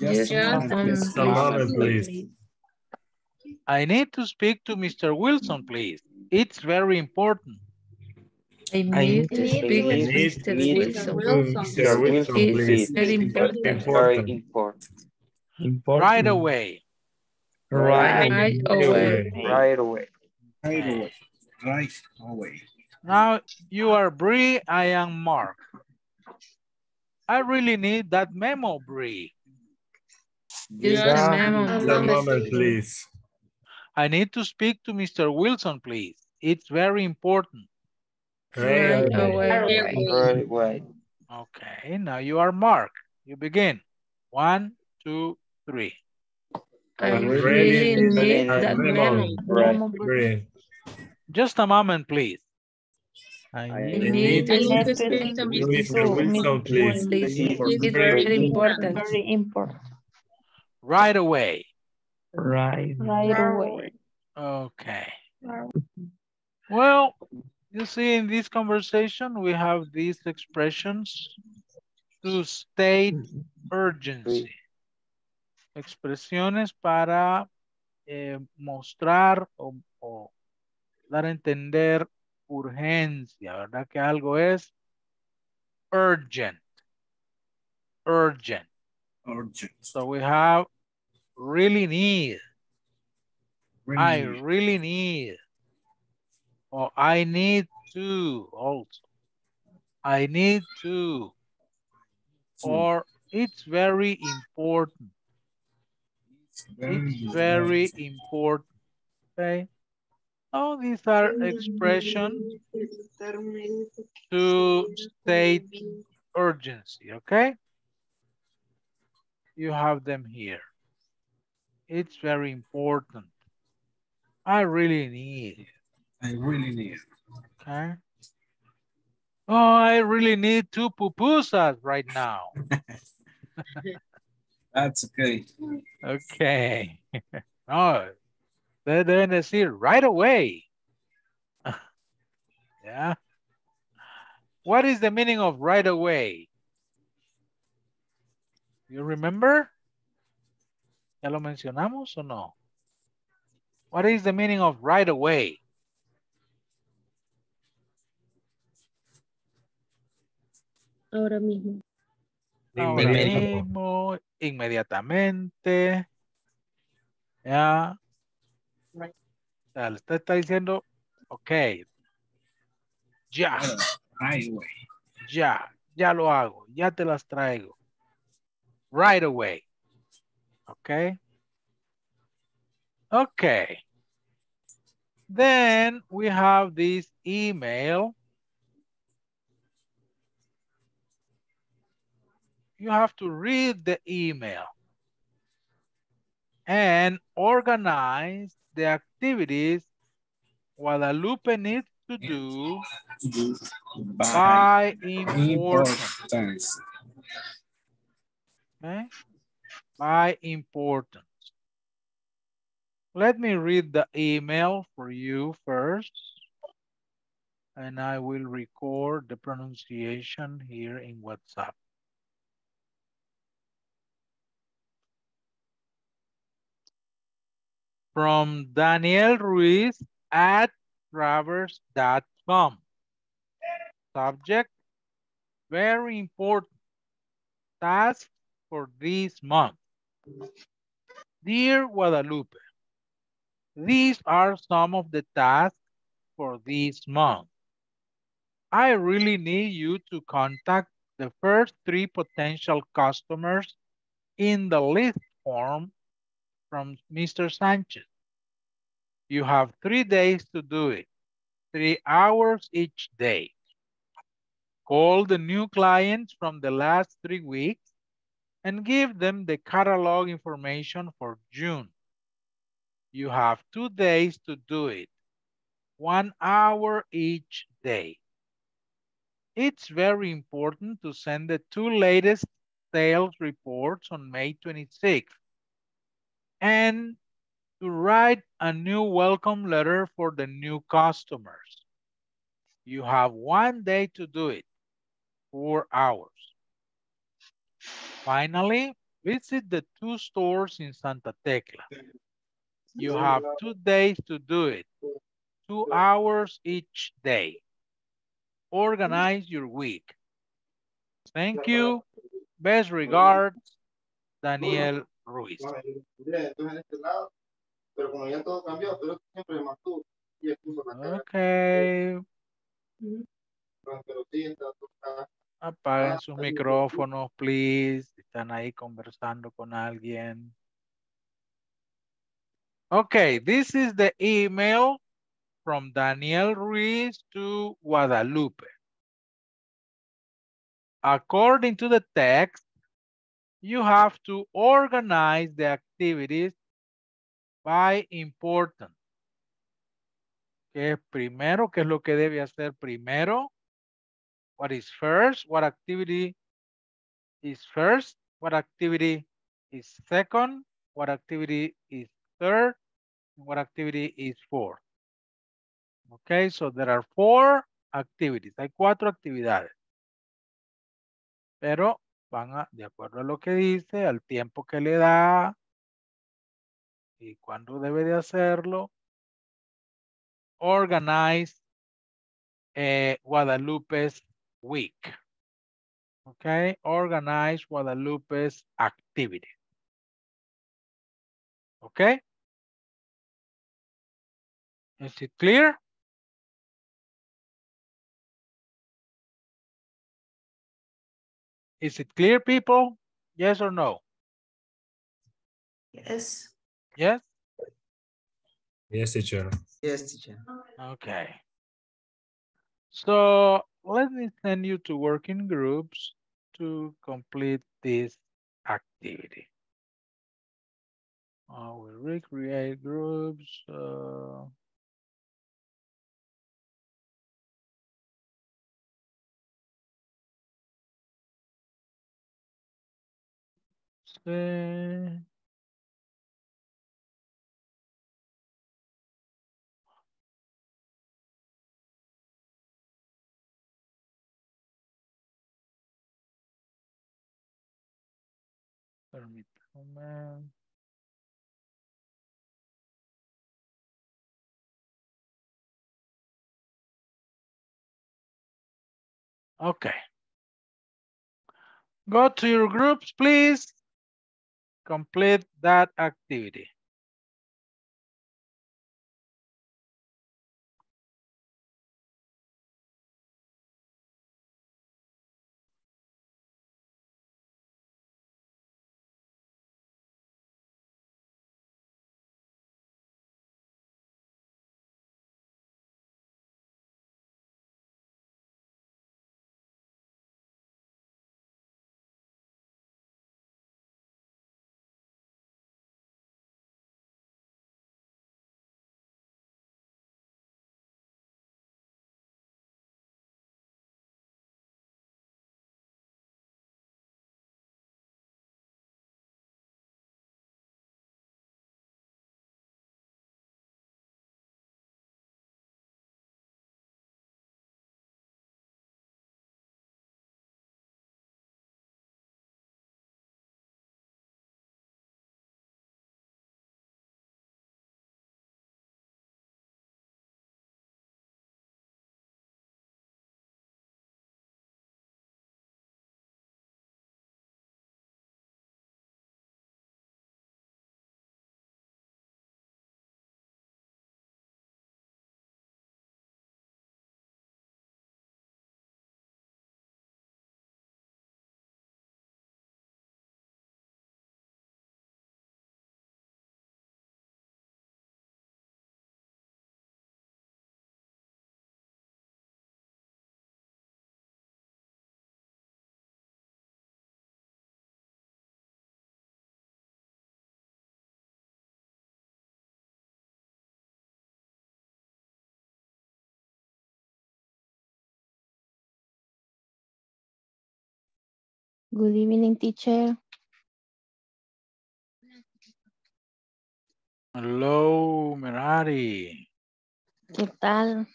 Just a moment, Just a moment, please. I need to speak to Mr. Wilson, please. It's very important. I need to speak with Need Mr. need Wilson. Mr. Wilson, It's please. very important. Very important. Important. Right away. Right. Right away. Right away. Right away. Right away. Now you are Bree, I am Mark. I really need that memo, Bree. Just a memo. Just a moment, please. I need to speak to Mr. Wilson, please. It's very important. Right away. Right away. Okay, now you are Mark. You begin. One, two, three. I Really really need need that that memo. memo. Just a moment, please. I need need to to speak to Mr. Wilson, please. It's very important. Very important. Right away. Right. Right away. Okay. Well, you see in this conversation, we have these expressions to state urgency. Expresiones para eh, mostrar o, o dar a entender urgencia, ¿verdad? Que algo es urgent. Urgent. Urgent. So we have really need. I Really need. really need. Or I need to also. I need to. Or it's very important. It's very important. Okay. All these are expressions to state urgency. Okay. You have them here. It's very important. I really need. I really need. Okay. Oh, I really need two pupusas right now. That's okay. Okay. No, they deben decir right away. yeah. What is the meaning of right away? You remember? ¿Ya lo mencionamos o no? What is the meaning of right away? Ahora mismo. Ahora mismo, inmediatamente. Ya. Sea, le está, está diciendo, ok. Ya. Right away. Ya. Ya lo hago. Ya te las traigo. Right away. Ok. Okay. Then we have this email. You have to read the email and organize the activities Guadalupe needs to do by importance. Okay? By importance. Let me read the email for you first. And I will record the pronunciation here in WhatsApp. From Daniel Ruiz at travers.com. Subject, very important. Task for this month. Dear Guadalupe, these are some of the tasks for this month. I really need you to contact the first three potential customers in the list form from Mr. Sanchez. You have three days to do it, three hours each day. Call the new clients from the last three weeks and give them the catalog information for June. You have two days to do it, one hour each day. It's very important to send the two latest sales reports on May 26th and to write a new welcome letter for the new customers. You have one day to do it, four hours. Finally, visit the two stores in Santa Tecla. You have two days to do it, two hours each day. Organize your week. Thank you. Best regards, Daniel Ruiz. Okay. Apaguen sus micrófonos, please. Están ahí conversando con alguien. Okay, this is the email from Daniel Ruiz to Guadalupe. According to the text, you have to organize the activities by importance. ¿Qué es primero? ¿Qué es lo que debe hacer primero? What is first? What activity is first? What activity is second? What activity is third? What activity is fourth? Okay, so there are four activities. Hay cuatro actividades. Pero van a, de acuerdo a lo que dice, al tiempo que le da y cuándo debe de hacerlo, organize eh, Guadalupe's week. Okay, organize Guadalupe's activity. Okay? Is it clear? Is it clear, people? Yes or no? Yes. Yes? Yes, teacher. Yes, teacher. Okay. So let me send you to working groups to complete this activity. I will recreate groups. Uh, este. Permítame. Okay. Go to your groups, please. Complete that activity. Good evening, teacher. Hello, Merari. ¿Qué tal?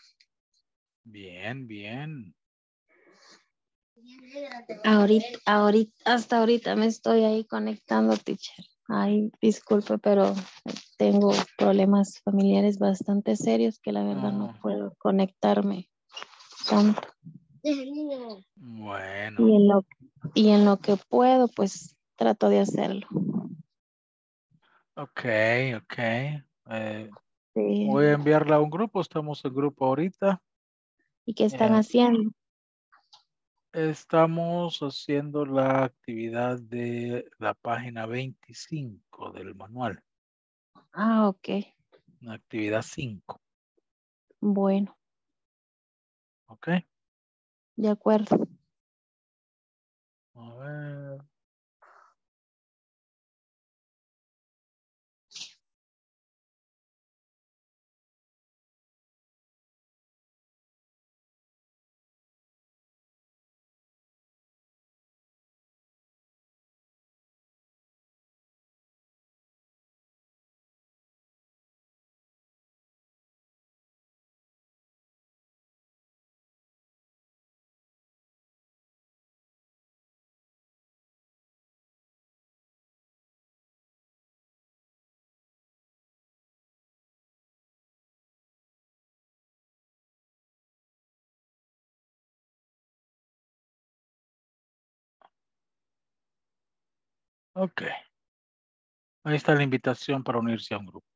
Bien, bien. Ahorita, ahorita, hasta ahorita me estoy ahí conectando, teacher. Ay, disculpe, pero tengo problemas familiares bastante serios que la verdad no puedo conectarme tanto. Bueno. Y en lo, y en lo que puedo, pues trato de hacerlo. Ok, ok. Eh, Sí. Voy a enviarla a un grupo. Estamos en grupo ahorita. ¿Y qué están Eh, haciendo? Estamos haciendo la actividad de la página 25 del manual. Ah, ok. La actividad 5. Bueno, Ok. De acuerdo. A ver. Ok. Ahí está la invitación para unirse a un grupo.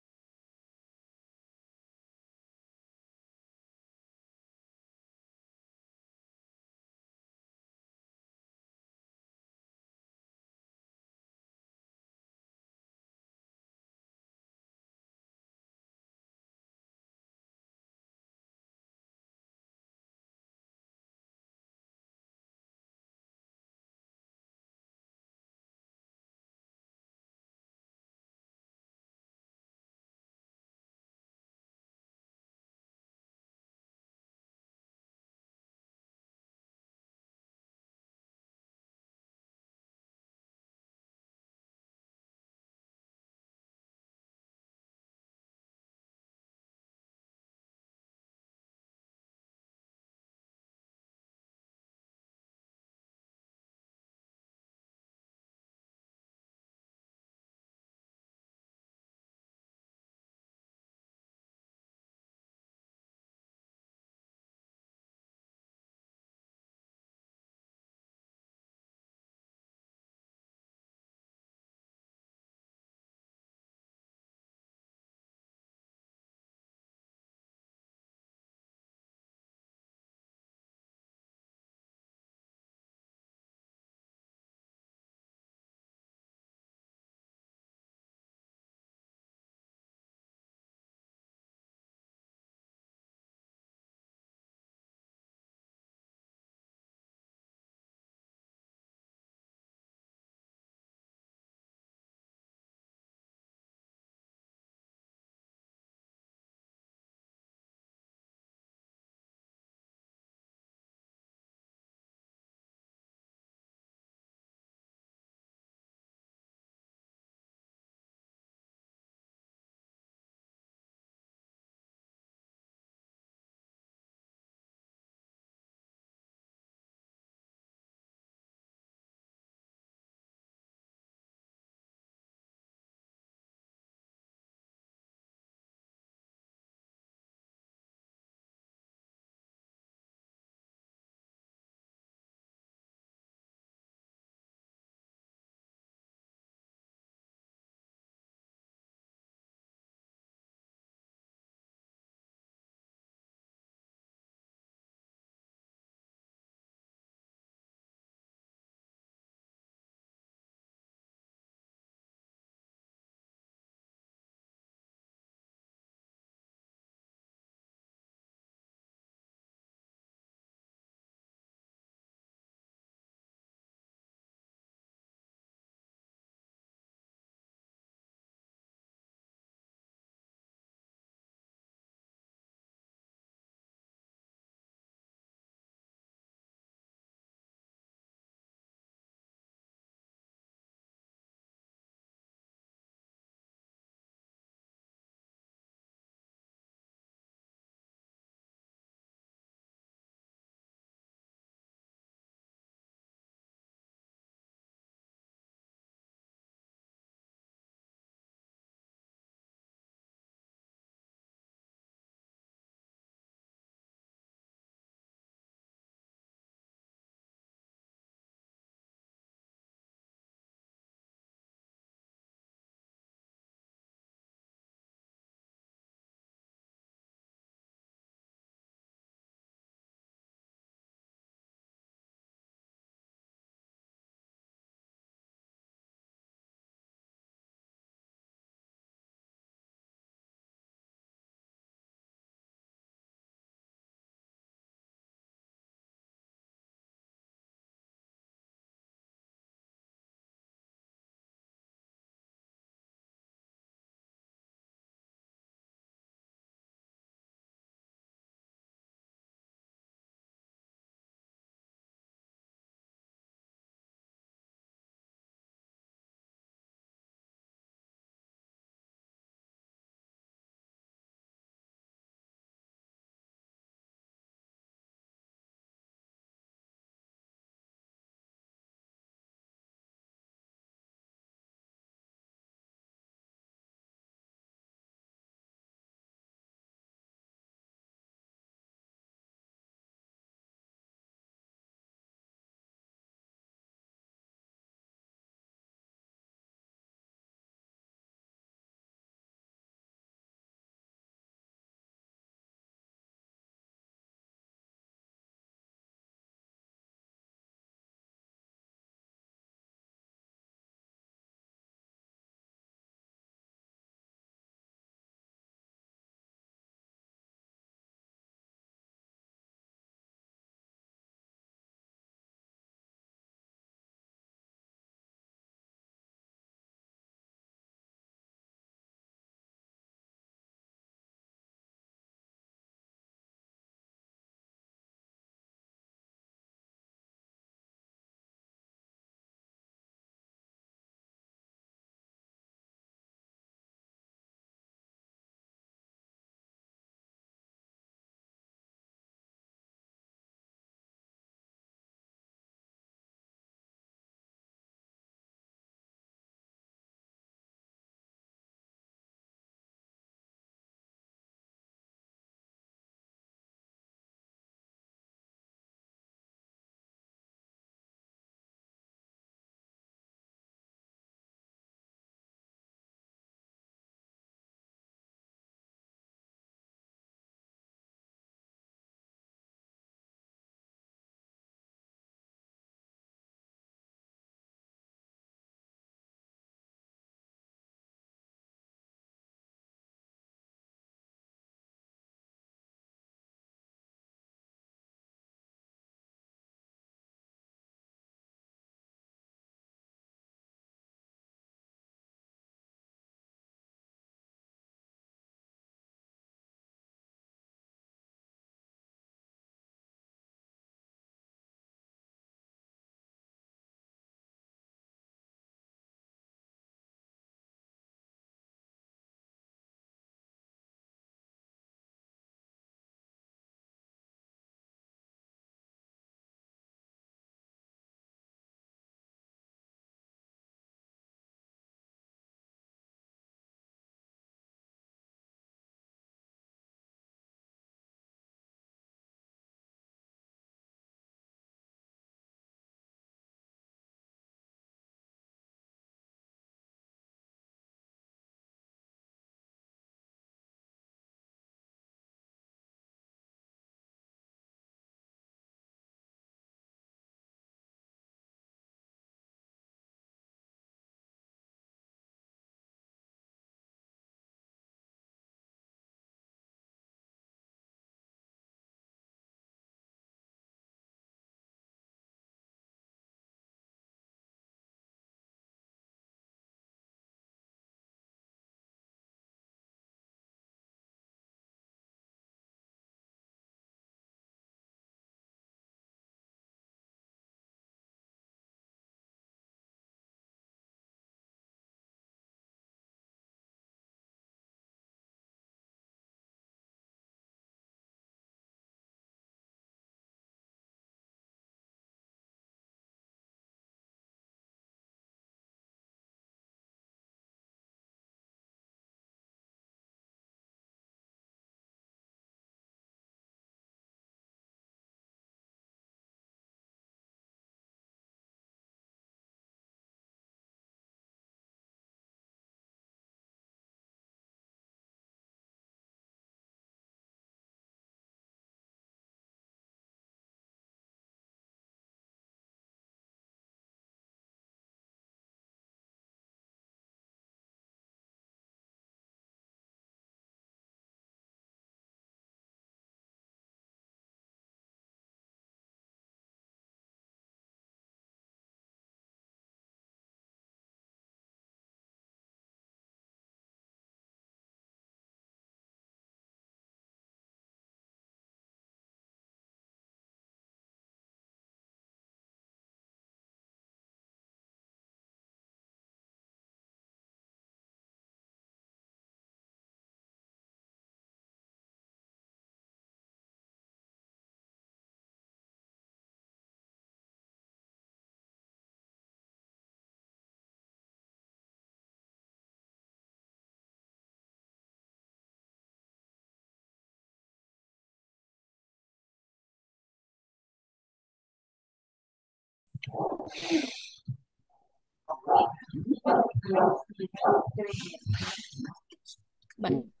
Vale.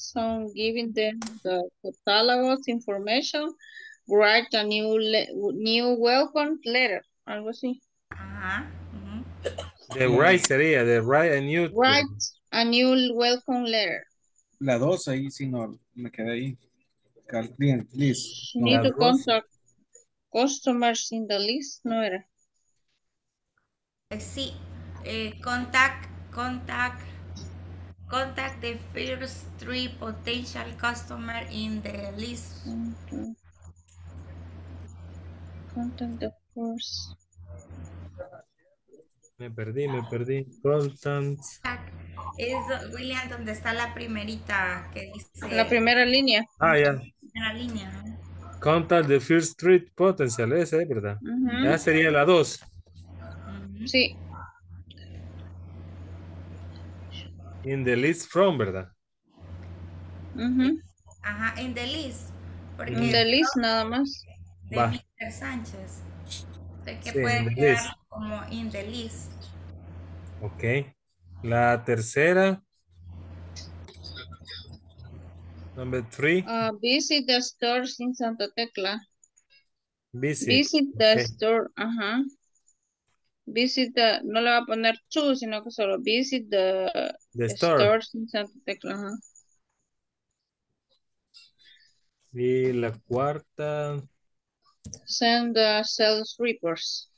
So giving them the catalogs information, write a new le- new welcome letter, algo así. Ajá. The right sería, the right and you. Write a new welcome letter. La dos ahí sí no, me quedé ahí. Client list. You No. need to contact customers in the list, no era. Eh, Sí, eh, contact, contact, contact the first three potential customer in the list. Contact the first. Me perdí, me perdí. Constant. Es, William, donde está la primerita que dice... La primera línea. Ah, ya. Primera línea. Contact the first street potential, esa es verdad. Ujú. Ya sería la dos. Sí. In the list from, ¿verdad? Ujú. Ajá, in the list. Porque In the list nada más. de Va. Mr. Sánchez. De que Sí, puede quedar list. como in the list. Ok. La tercera. Number three. Uh, visit the stores in Santa Tecla. Visit. Visit the Ok. store, ajá. Visit the, no le va a poner to, sino que solo visit the, The store. stores in Santa Tecla, ajá. Y la cuarta, Send the sales reports.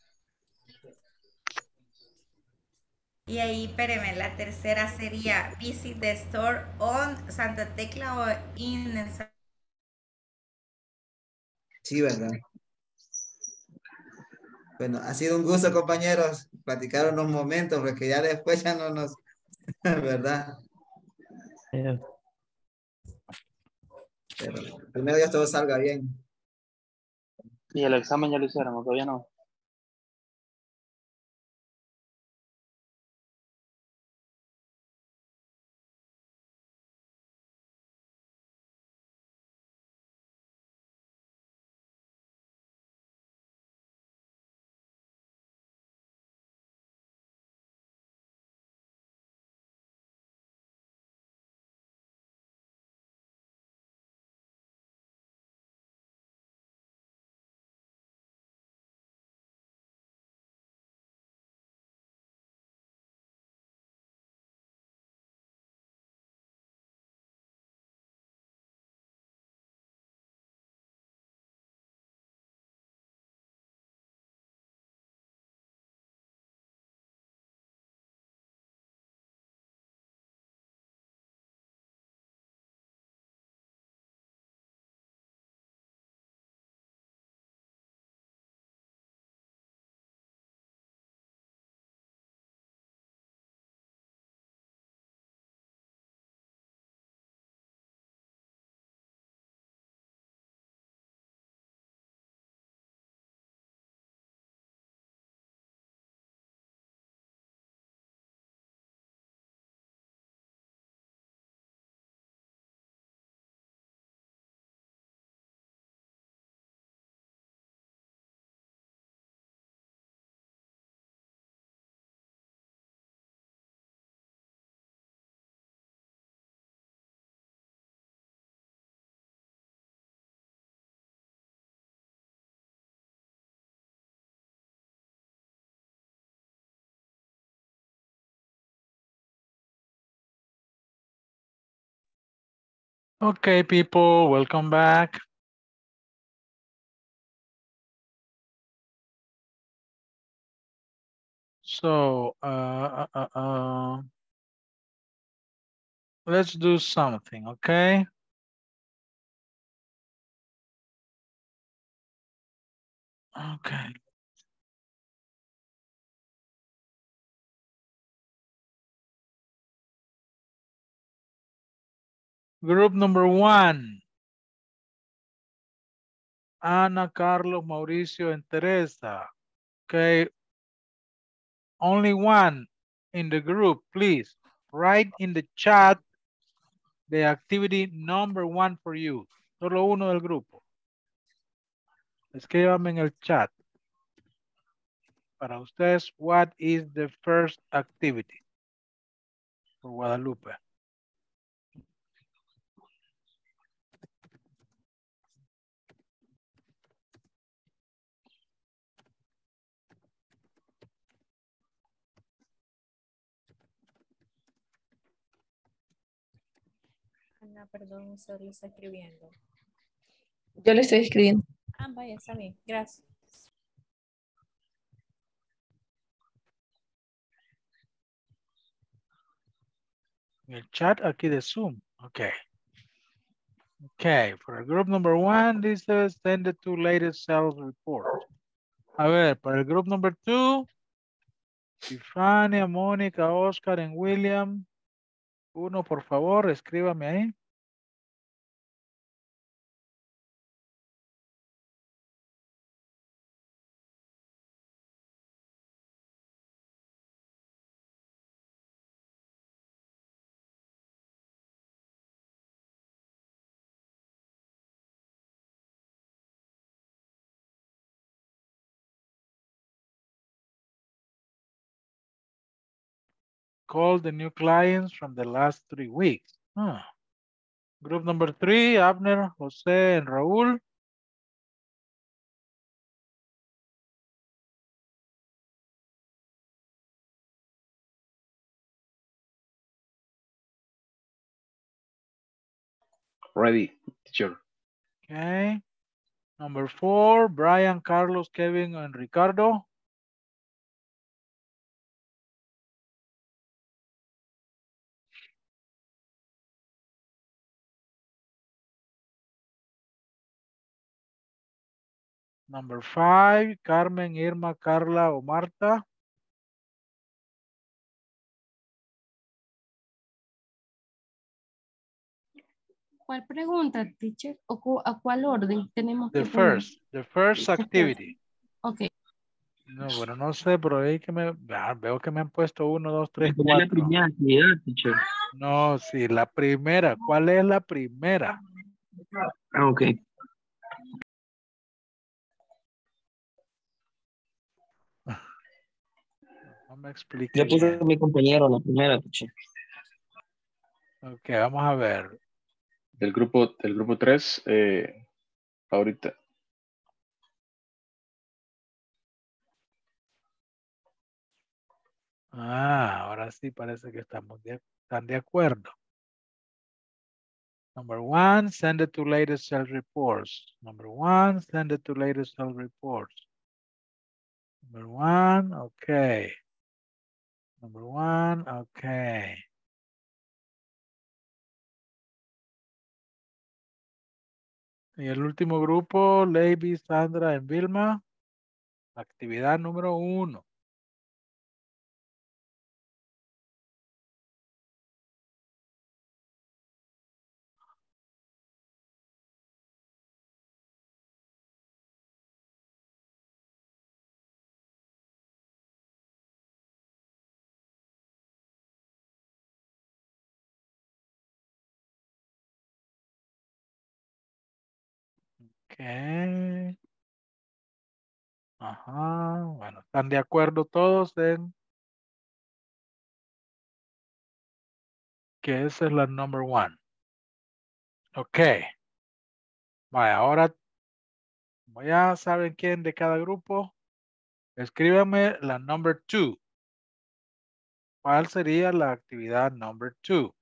Y ahí, espéreme, la tercera sería visit the store on Santa Tecla o in Sa- Sí, ¿verdad? Bueno, ha sido un gusto, compañeros, platicar unos momentos, porque ya después ya no nos, ¿verdad? Pero primero ya todo salga bien. Y el examen ya lo hicieron, ¿o todavía no. Okay, people, welcome back. So, uh, uh, uh, uh, let's do something, okay? Okay. Group number one. Ana, Carlos, Mauricio, and Teresa. Okay. Only one in the group, please. Write in the chat the activity number one for you. Solo uno del grupo. Escríbame en el chat. Para ustedes, what is the first activity for Guadalupe? Ana, perdón, usted lo está escribiendo. Yo le estoy escribiendo. Ah, vaya, está bien, gracias. En el chat aquí de Zoom. Okay. Okay, for group number one, this is send the two latest sales report. A ver, para el group number two, Tiffany, Mónica, Oscar, and William. Uno, por favor, escríbame ahí. Call the new clients from the last three weeks. Huh. Group number three, Abner, Jose, and Raúl. Ready, teacher. Okay. Number four, Brian, Carlos, Kevin, and Ricardo. Number five, Carmen, Irma, Carla, o Marta. ¿Cuál pregunta, teacher? ¿O cu- a cuál orden tenemos The que poner? first, the first activity. Ok. No, bueno, no sé, pero ahí que me, ah, veo que me han puesto uno, dos, tres, Poner la cuatro. primera actividad, teacher. No, sí, la primera. ¿Cuál es la primera? Ah, ok. No me explique Yo puse a mi compañero la primera, teacher. Ok, vamos a ver. Del grupo, del grupo 3, eh, ahorita. Ah, ahora sí parece que estamos de, están de acuerdo. Number one, send it to latest sales reports. Number one, send it to latest sales reports. Number one, okay. Number one, okay. Y el último grupo, Lady, Sandra y Vilma. Actividad número uno. Okay. Ajá, bueno, ¿están de acuerdo todos en que esa es la number one? Ok. Vaya, ahora, como ya saben quién de cada grupo, escríbame la number two. ¿Cuál sería la actividad number two?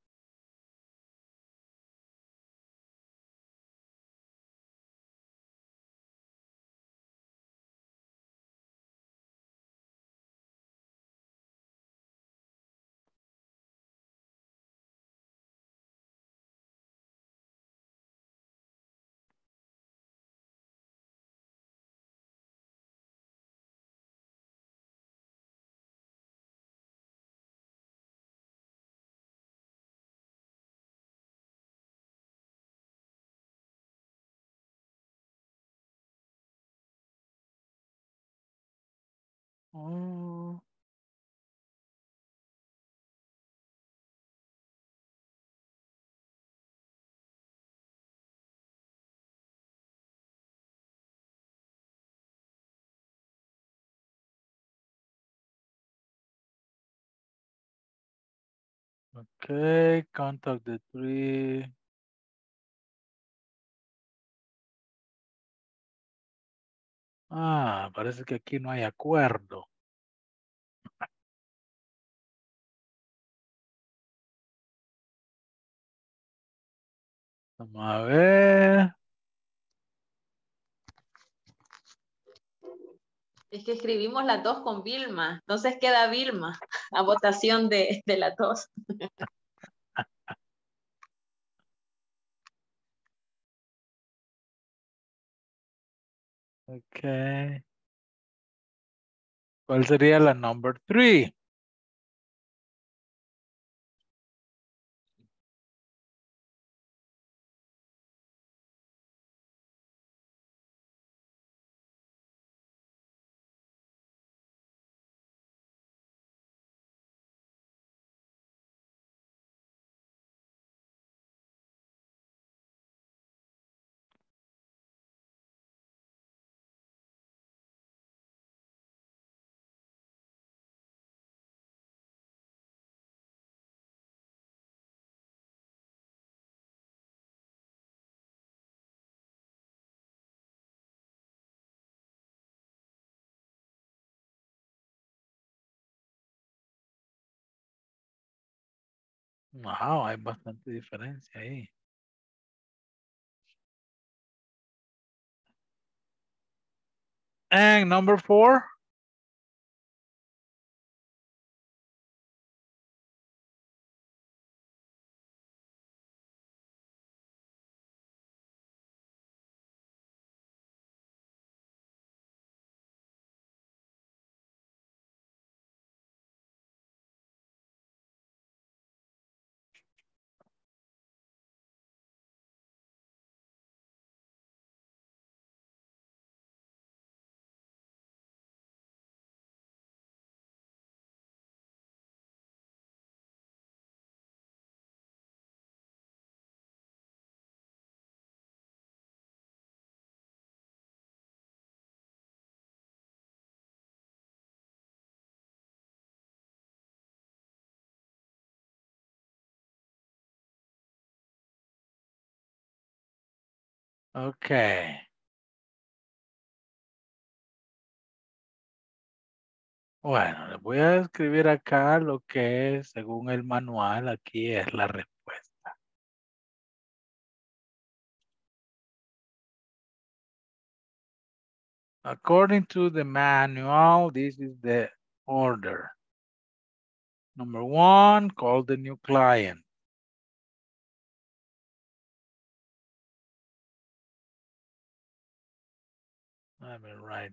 Okay, contact the three. Ah, parece que aquí no hay acuerdo. Vamos a ver. Es que escribimos las dos con Vilma, entonces queda Vilma a votación de, de las dos. Okay. ¿Cuál sería la number three? Wow, hay bastante diferencia ahí. And number four. Okay. Bueno, les voy a escribir acá lo que según el manual, aquí es la respuesta. According to the manual, this is the order. Number one, call the new client. Let me write.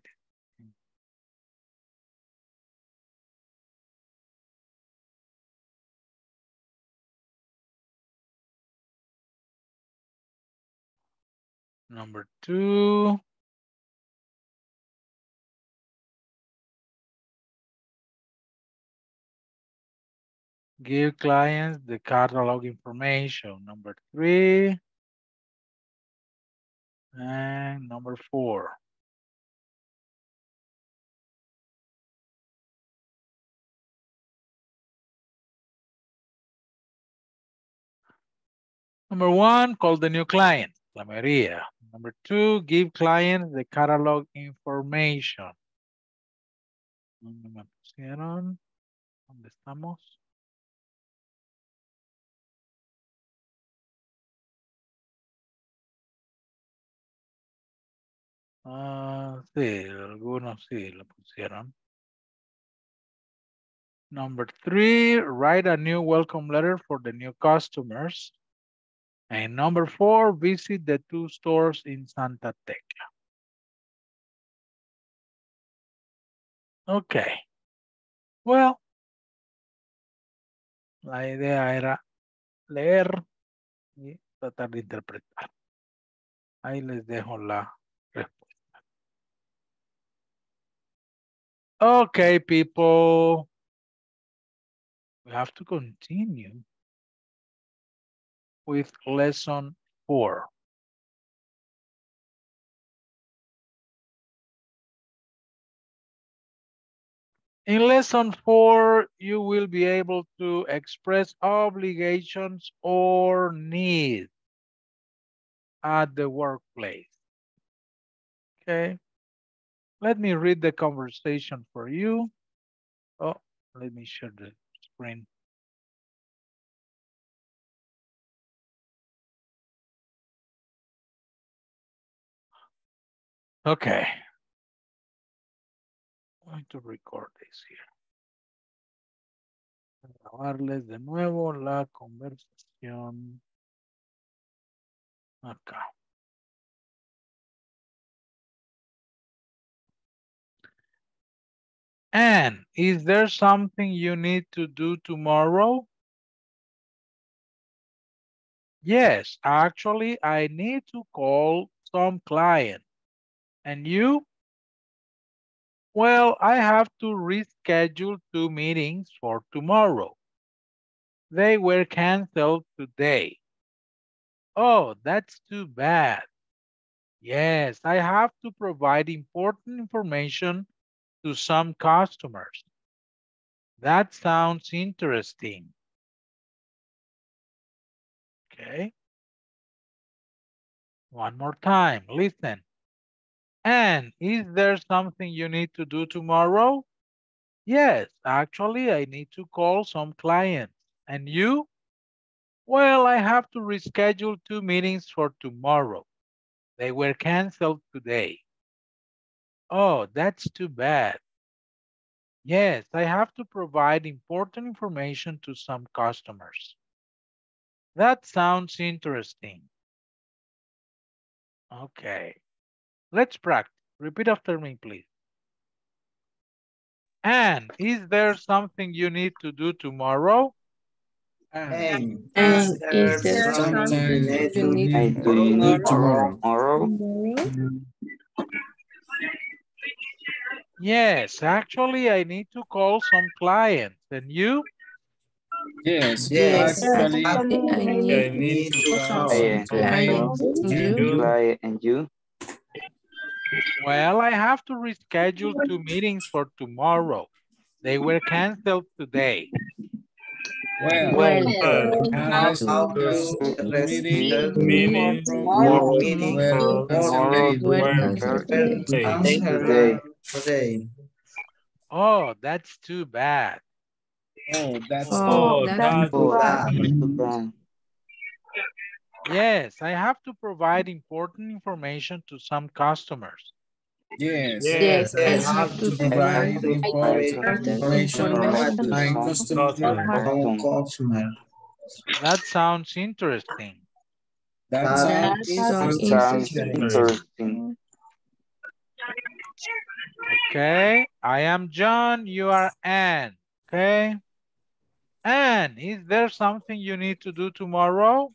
Number two. Give clients the catalog information. Number three. And number four. Number one, call the new client, la mayoría. Number two, give clients the catalog information. ¿Dónde me pusieron? ¿Dónde estamos? Ah, sí, algunos sí lo pusieron. Number three, write a new welcome letter for the new customers. And number four, visit the two stores in Santa Tecla. Okay. Well, la idea era leer y tratar de interpretar. Ahí les dejo la respuesta. Okay, people. We have to continue with lesson four. In lesson four, you will be able to express obligations or needs at the workplace. Okay. Let me read the conversation for you. Oh, let me share the screen. Okay. I'm going to record this here. Grabarles de nuevo la conversación acá. And is there something you need to do tomorrow? Yes, actually, I need to call some client. And you? Well, I have to reschedule two meetings for tomorrow. They were canceled today. Oh, that's too bad. Yes, I have to provide important information to some customers. That sounds interesting. Okay. One more time, listen. And is there something you need to do tomorrow? Yes, actually, I need to call some clients. And you? Well, I have to reschedule two meetings for tomorrow. They were canceled today. Oh, that's too bad. Yes, I have to provide important information to some customers. That sounds interesting. Okay, let's practice. Repeat after me, please. And is there something you need to do tomorrow? And And is there something you need I to do do need tomorrow? tomorrow. Yes, actually, I need to call some clients. And you? Yes, Yes, actually, actually, I I need need to call I clients. you, You? And you. Well, I have to reschedule two meetings for tomorrow. They were canceled today. Well, well, well meeting, meeting, tomorrow, meeting, well, well, today. Oh, that's too bad. Oh, that's, oh, that's, that's too bad. Yes, I have to provide important information to some customers. yes. Yes, Yes, I have To to provide provide important important information information to and some customer. That sounds interesting. That That sounds sounds Sounds interesting. interesting. Okay, I am John, you are Anne. Okay. Anne, is there something you need to do tomorrow?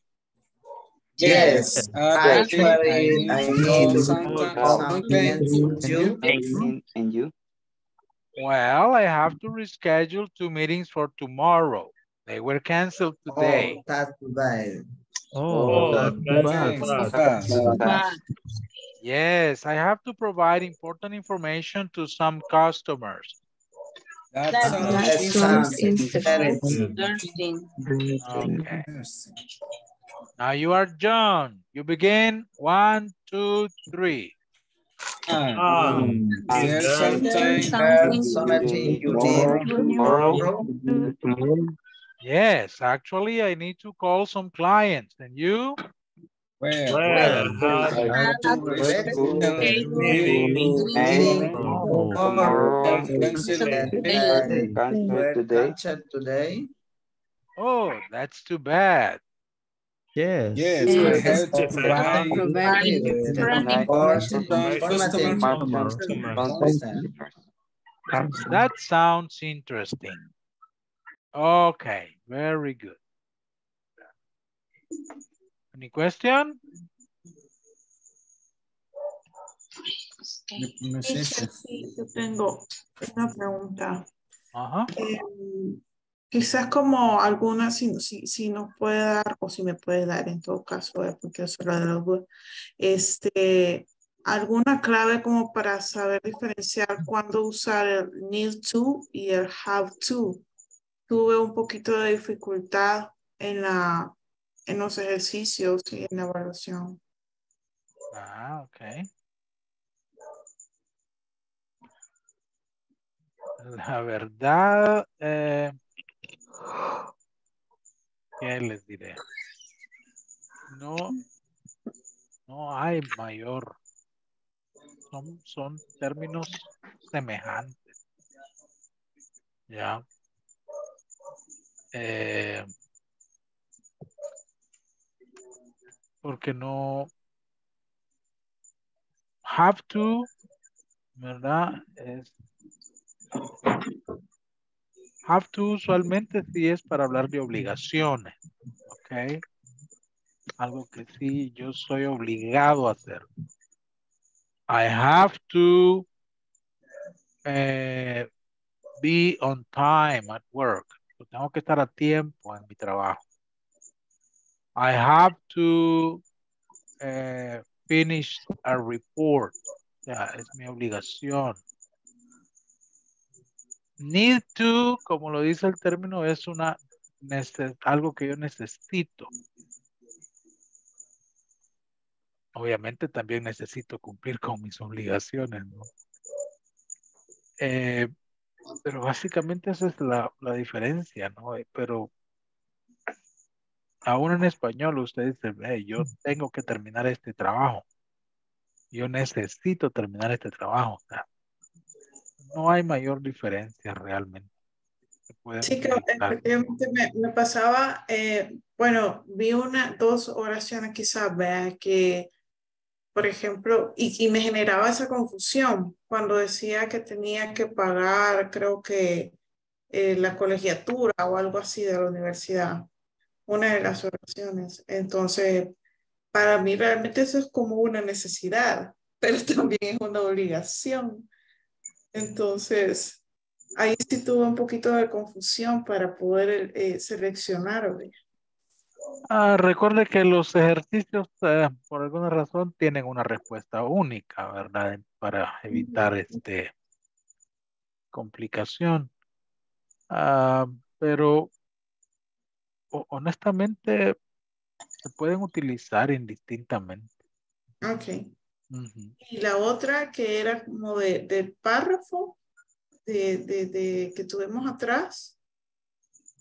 Yes, Actually, I actually, need I need call to some call some some clients. clients And you? And, and you? Well, I have to reschedule two meetings for tomorrow. They were canceled today. Oh, that's too bad. Oh, Oh, that's that's too too bad. Bad. Yes, I have to provide important information to some customers. That That sounds sounds interesting. interesting. Interesting. Okay. Now you are John. You begin. One, two, three. Um, something, something, you tomorrow. Yes, actually, I need to call some clients. And you? Oh, that's too bad. Yes. Yes, I Yes. have to provide Provide Information. information. Informative customer. That sounds interesting. Okay, very good. Any question? Teacher, sí, yo tengo una pregunta. Ajá. Eh, quizás como alguna, si, si, si nos puede dar, o si me puede dar en todo caso, eh, porque eso lo de los este, alguna clave como para saber diferenciar cuándo usar el need to y el have to. Tuve un poquito de dificultad en, la, en los ejercicios y en la evaluación. Ah, ok. La verdad, eh, ¿qué les diré? No, no hay mayor. Son, son términos semejantes. Ya. Eh, porque no have to, ¿verdad? Have to usualmente sí es para hablar de obligaciones, ¿ok? Algo que sí yo soy obligado a hacer. I have to eh, be on time at work. Tengo que estar a tiempo en mi trabajo. I have to eh, finish a report. O sea, es mi obligación. Need to, como lo dice el término, es una algo que yo necesito. Obviamente también necesito cumplir con mis obligaciones, ¿no? Eh, pero básicamente esa es la, la diferencia, ¿no? Eh, Pero aún en español usted dice, "Ve, yo tengo que terminar este trabajo. Yo necesito terminar este trabajo. o sea, no hay mayor diferencia realmente. Sí, efectivamente me, me pasaba, eh, bueno, vi una, dos oraciones quizás, vea, que, por ejemplo, y, y me generaba esa confusión cuando decía que tenía que pagar, creo que eh, la colegiatura o algo así de la universidad, una de las oraciones. Entonces, para mí realmente eso es como una necesidad, pero también es una obligación. Entonces, ahí sí tuve un poquito de confusión para poder eh, seleccionar. Ah, recuerde que los ejercicios, eh, por alguna razón, tienen una respuesta única, ¿verdad? Para evitar este complicación. Ah, pero ho- honestamente se pueden utilizar indistintamente. Ok. Y la otra que era como de, del párrafo de, de, de que tuvimos atrás,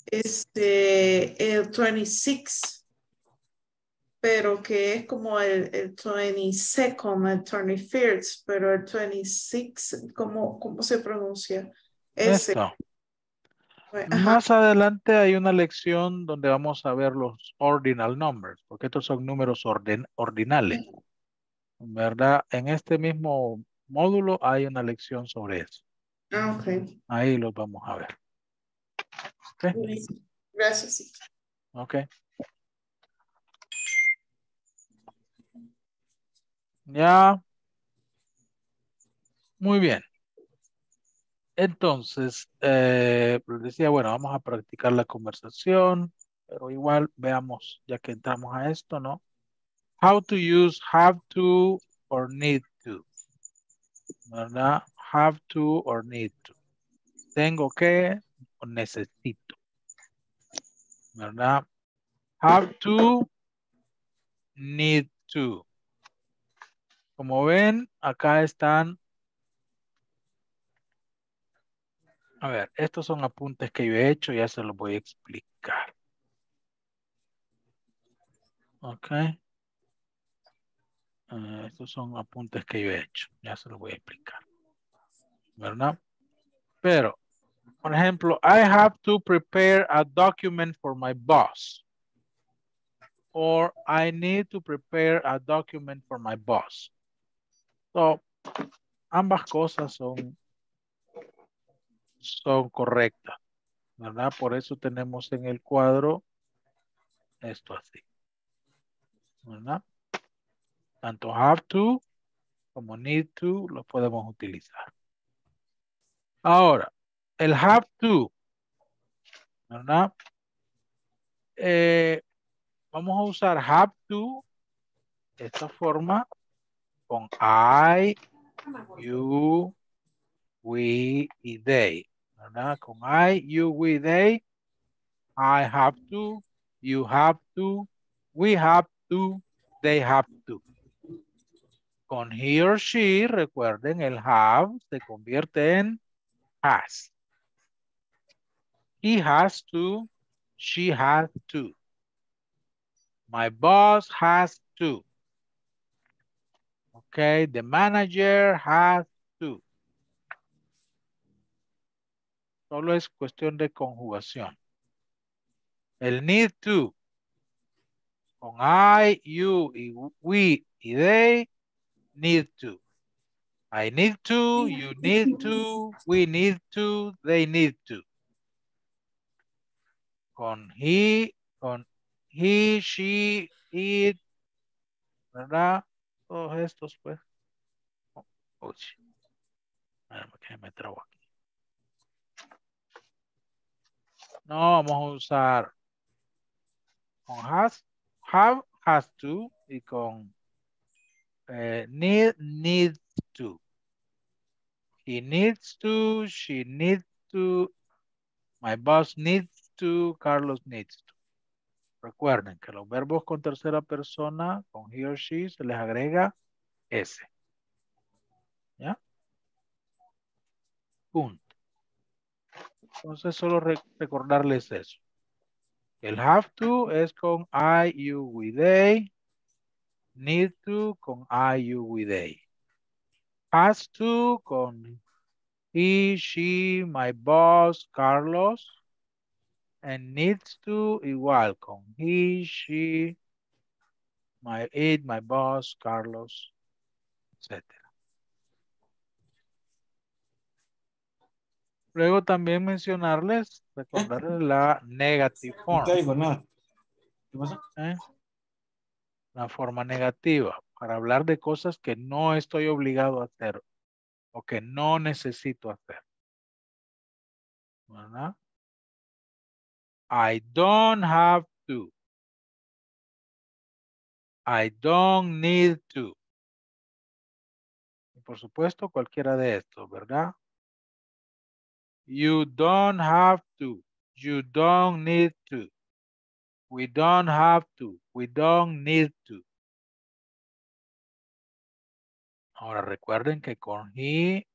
este, el 26, pero que es como el, el 22nd, el 21st, pero el 26, ¿cómo, cómo se pronuncia? Ese. Ajá. Más adelante hay una lección donde vamos a ver los ordinal numbers, porque estos son números orden- ordinales. ¿Verdad? En este mismo módulo hay una lección sobre eso. Ah, ok. Ahí los vamos a ver. Ok. Buenísimo. Gracias. sí. Ok. Ya. Muy bien. Entonces, eh, les decía, bueno, vamos a practicar la conversación, pero igual veamos, ya que entramos a esto, ¿no? How to use have to or need to. ¿Verdad? Have to or need to. Tengo que o necesito. ¿Verdad? Have to, need to. Como ven, acá están. A ver, estos son apuntes que yo he hecho, ya se los voy a explicar. Ok. Eh, estos son apuntes que yo he hecho, ya se los voy a explicar. ¿Verdad? Pero, por ejemplo, I have to prepare a document for my boss. Or I need to prepare a document for my boss. So, ambas cosas son, son correctas, ¿verdad? Por eso tenemos en el cuadro esto así, ¿verdad? Tanto have to como need to lo podemos utilizar. Ahora, el have to, ¿verdad? Eh, vamos a usar have to de esta forma con I, you, we y they, ¿verdad? Con I, you, we, they, I have to, you have to, we have to, they have to. Con he or she, recuerden, el have se convierte en has. He has to, she has to. My boss has to. Okay, the manager has to. Solo es cuestión de conjugación. El need to. Con I, you, we y they, need to. I need to, you need to, we need to, they need to. Con he, con he, she, it, ¿verdad? Todos estos, pues. Oh. oh Espérame que me trabo aquí. No, vamos a usar con has, have, has to y con eh, need, needs to. He needs to, she needs to, my boss needs to, Carlos needs to. Recuerden que los verbos con tercera persona, con he or she, se les agrega S. ¿Ya? Punto. Entonces, solo re- recordarles eso. El have to es con I, you, we, they. Need to con I, you, we, they. Has to con he, she, my boss, Carlos. And needs to igual con he, she, my it, my boss, Carlos, etc. Luego también mencionarles, recordarles la negative form. nada. ¿Qué pasa? ¿eh? La forma negativa, para hablar de cosas que no estoy obligado a hacer o que no necesito hacer. ¿Verdad? I don't have to. I don't need to. Y por supuesto, cualquiera de estos, ¿verdad? You don't have to. You don't need to. We don't have to. We don't need to. Ahora recuerden que con he,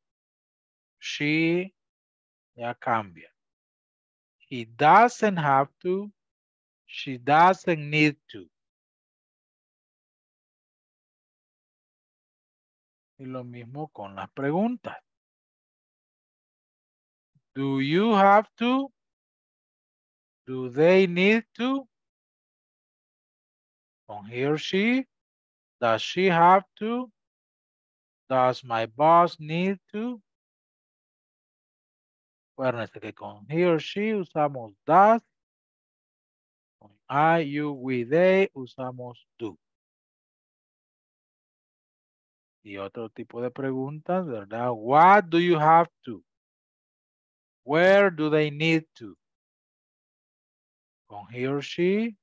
she, ya cambia. He doesn't have to. She doesn't need to. Y lo mismo con las preguntas. Do you have to? Do they need to? Con he or she? Does she have to? Does my boss need to? Acuérdense que con he or she usamos does. Con I, you, we, they usamos do. Y otro tipo de preguntas, ¿verdad? What do you have to? Where do they need to? Con he or she.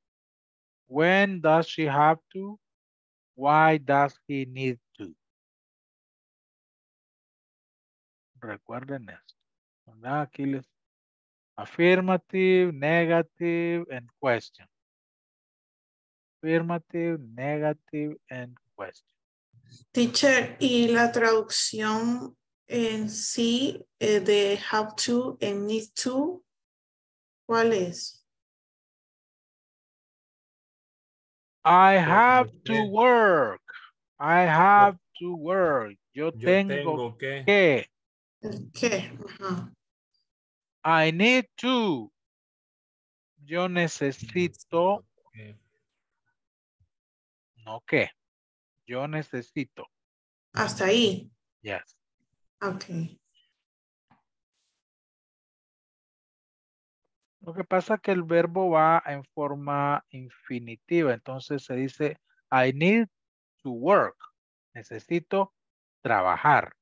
When does she have to? Why does he need to? Recuerden esto. Aquí les affirmative, negative, and question. Affirmative, negative, and question. Teacher, y la traducción en sí eh, de have to and need to, ¿cuál es? I have to work. I have to work. Yo, Yo tengo, que. que. ¿Qué? Ajá. I need to. Yo necesito. No que. Yo necesito. Hasta ahí. Yes. Ok. Lo que pasa es que el verbo va en forma infinitiva. Entonces se dice, I need to work. Necesito trabajar.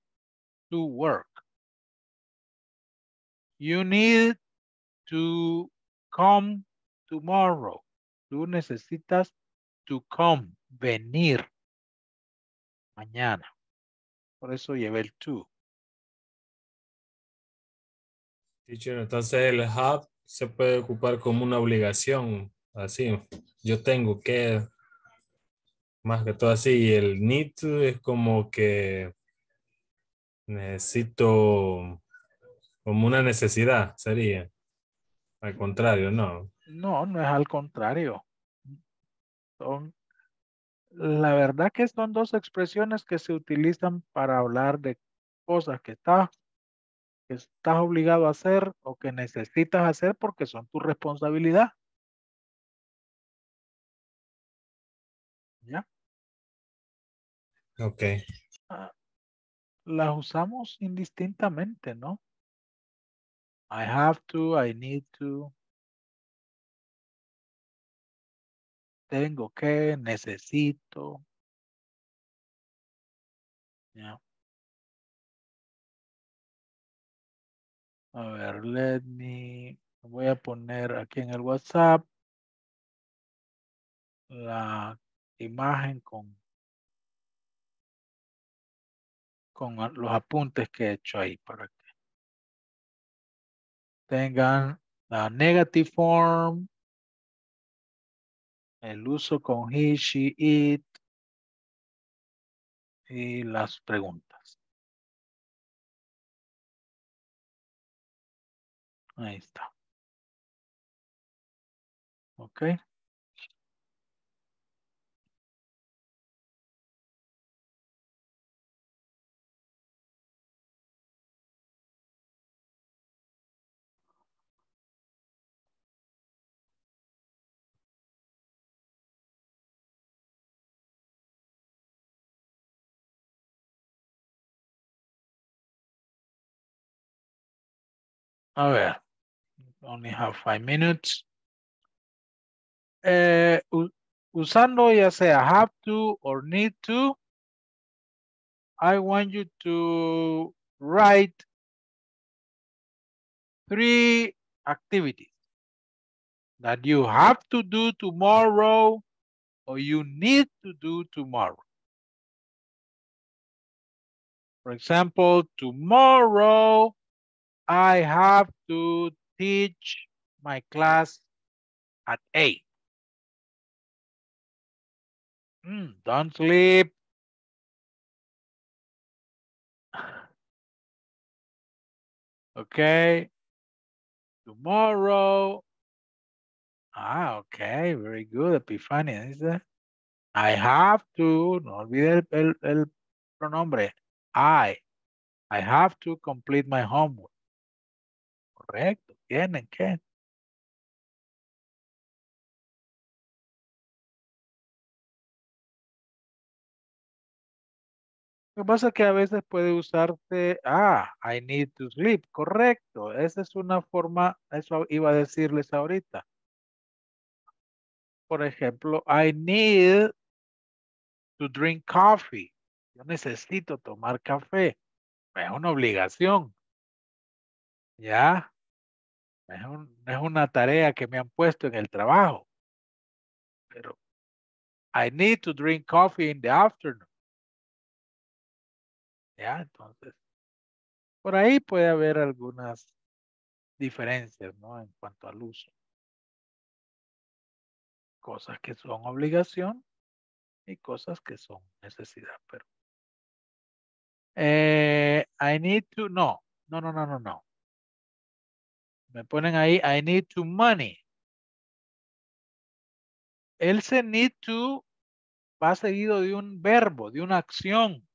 To work. You need to come tomorrow. Tú necesitas to come, venir mañana. Por eso llevé el to. Teacher, entonces el have se puede ocupar como una obligación, así. Yo tengo que, más que todo así, el need es como que necesito, como una necesidad, sería. Al contrario, no. No, no es al contrario. Son, la verdad que son dos expresiones que se utilizan para hablar de cosas que estás, que estás obligado a hacer o que necesitas hacer porque son tu responsabilidad. ¿Ya? Ok. Ah, las usamos indistintamente, ¿no? I have to, I need to. Tengo que, necesito. Ya. A ver, let me, voy a poner aquí en el WhatsApp la imagen con, con los apuntes que he hecho ahí para que tengan la negative form, el uso con he, she, it y las preguntas. Ahí está. Ok. A ver. Only have five minutes. Eh, u- usando ya sea have to or need to, I want you to write three activities that you have to do tomorrow or you need to do tomorrow. For example, tomorrow I have to teach my class at 8. Mm, don't sleep. Okay. Tomorrow. Ah, okay. Very good, Epifania. Dice, I have to, no olvide el, el, pronombre. I. I have to complete my homework. Correcto. Tienen pasa que a veces puede usarse, ah, I need to sleep, correcto. Esa es una forma, eso iba a decirles ahorita. Por ejemplo, I need to drink coffee. Yo necesito tomar café. Es una obligación. ¿Ya? Es, un- es una tarea que me han puesto en el trabajo. Pero I need to drink coffee in the afternoon. ¿Ya? Entonces, por ahí puede haber algunas diferencias, ¿no? En cuanto al uso. Cosas que son obligación y cosas que son necesidad, pero. Eh, I need to, no, no, no, no, no, no. Me ponen ahí, I need to money. Ese need to va seguido de un verbo, de una acción.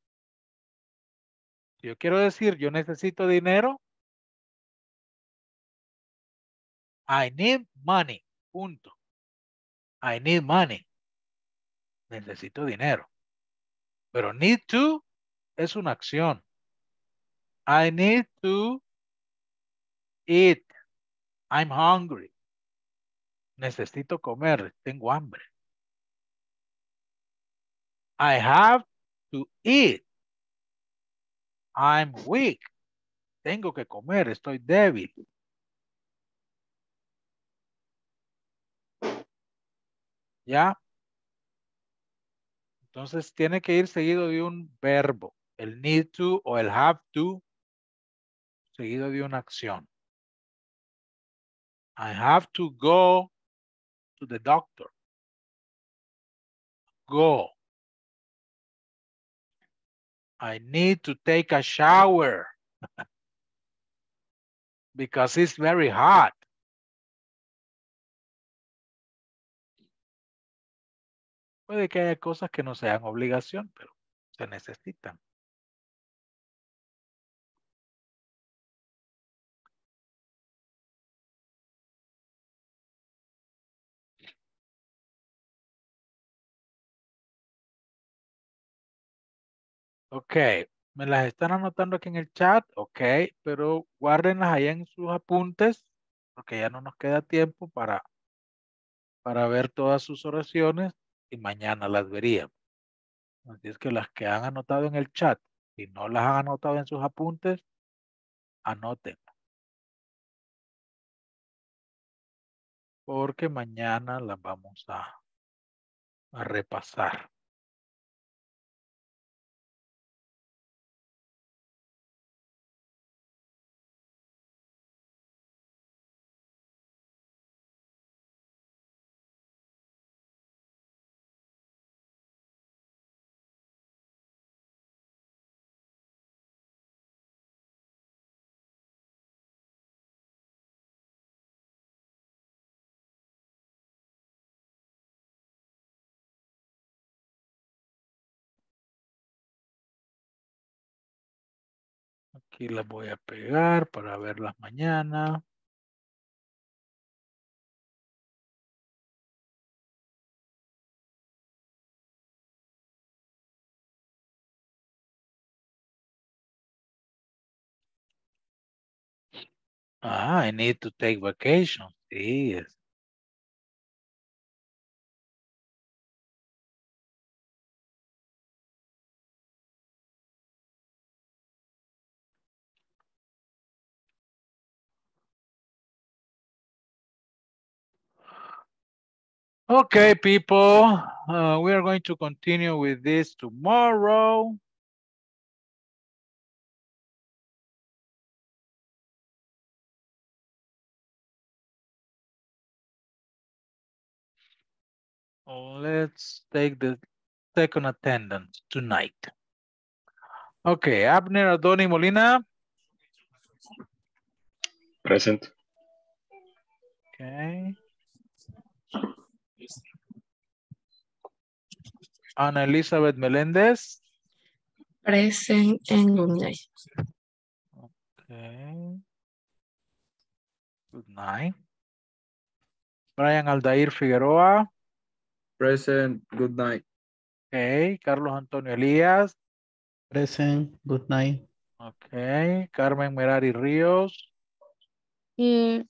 Yo quiero decir, yo necesito dinero, I need money, punto. I need money. Necesito dinero. Pero need to es una acción. I need to eat. I'm hungry. Necesito comer. Tengo hambre. I have to eat. I'm weak. Tengo que comer. Estoy débil. ¿Ya? Entonces tiene que ir seguido de un verbo. El need to o el have to seguido de una acción. I have to go to the doctor. Go. I need to take a shower because it's very hot. Puede que haya cosas que no sean obligación, pero se necesitan. Ok, me las están anotando aquí en el chat, ok, pero guárdenlas ahí en sus apuntes, porque ya no nos queda tiempo para, para ver todas sus oraciones y mañana las veríamos. Así es que las que han anotado en el chat, si no las han anotado en sus apuntes, anoten. Porque mañana las vamos a, a repasar. Aquí las voy a pegar para verlas mañana. Ah, I need to take vacation. Sí. Okay, people, uh, we are going to continue with this tomorrow. Let's take the second attendance tonight. Okay, Abner Adoni Molina. Present. Okay. Ana Elizabeth Melendez. Present and good night. Okay. Good night. Brian Aldair Figueroa. Present, good night. Okay. Carlos Antonio Elías. Present, good night. Okay. Carmen Merari Ríos. Here,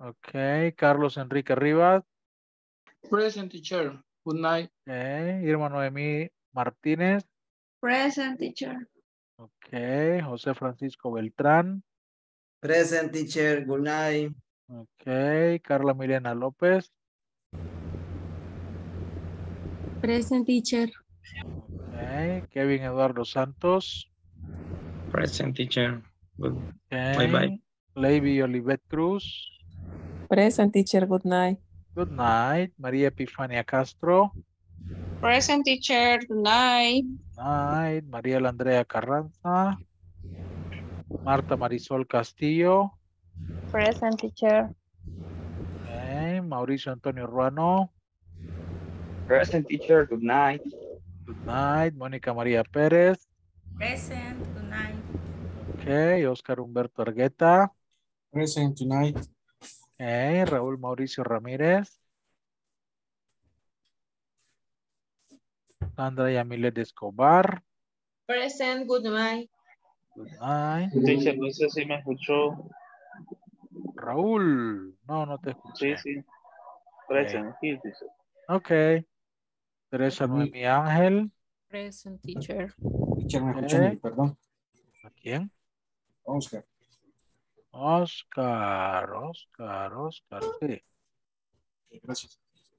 Okay. Carlos Enrique Rivas. Present teacher. Good night. Okay. Irma Noemí Martínez. Present teacher. Okay. José Francisco Beltrán. Present teacher, good night. Okay. Carla Milena López. present teacher. Okay. Kevin Eduardo Santos. Present teacher. Good. Okay. Bye-bye. Lady Olivet Cruz. Present teacher, good night. Good night. María Epifania Castro. Present teacher, good night. Night. María Andrea Carranza. Marta Marisol Castillo. Present teacher. Okay. Mauricio Antonio Ruano. Present teacher, good night. Good night. Mónica María Pérez. Present, good night. Okay. Oscar Humberto Argueta. Present tonight. Okay. Raúl Mauricio Ramírez. Sandra Yamilet Escobar. Present, good night. Good night. Teacher, no sé si me escuchó. Raúl. No, no te escuché. Sí, sí. Present, aquí, teacher. Ok. Teresa Noemi Ángel. Present teacher. Teacher, me Ok. escuchan, perdón. ¿A quién? Oscar. Oscar, Oscar, Oscar, sí. Gracias.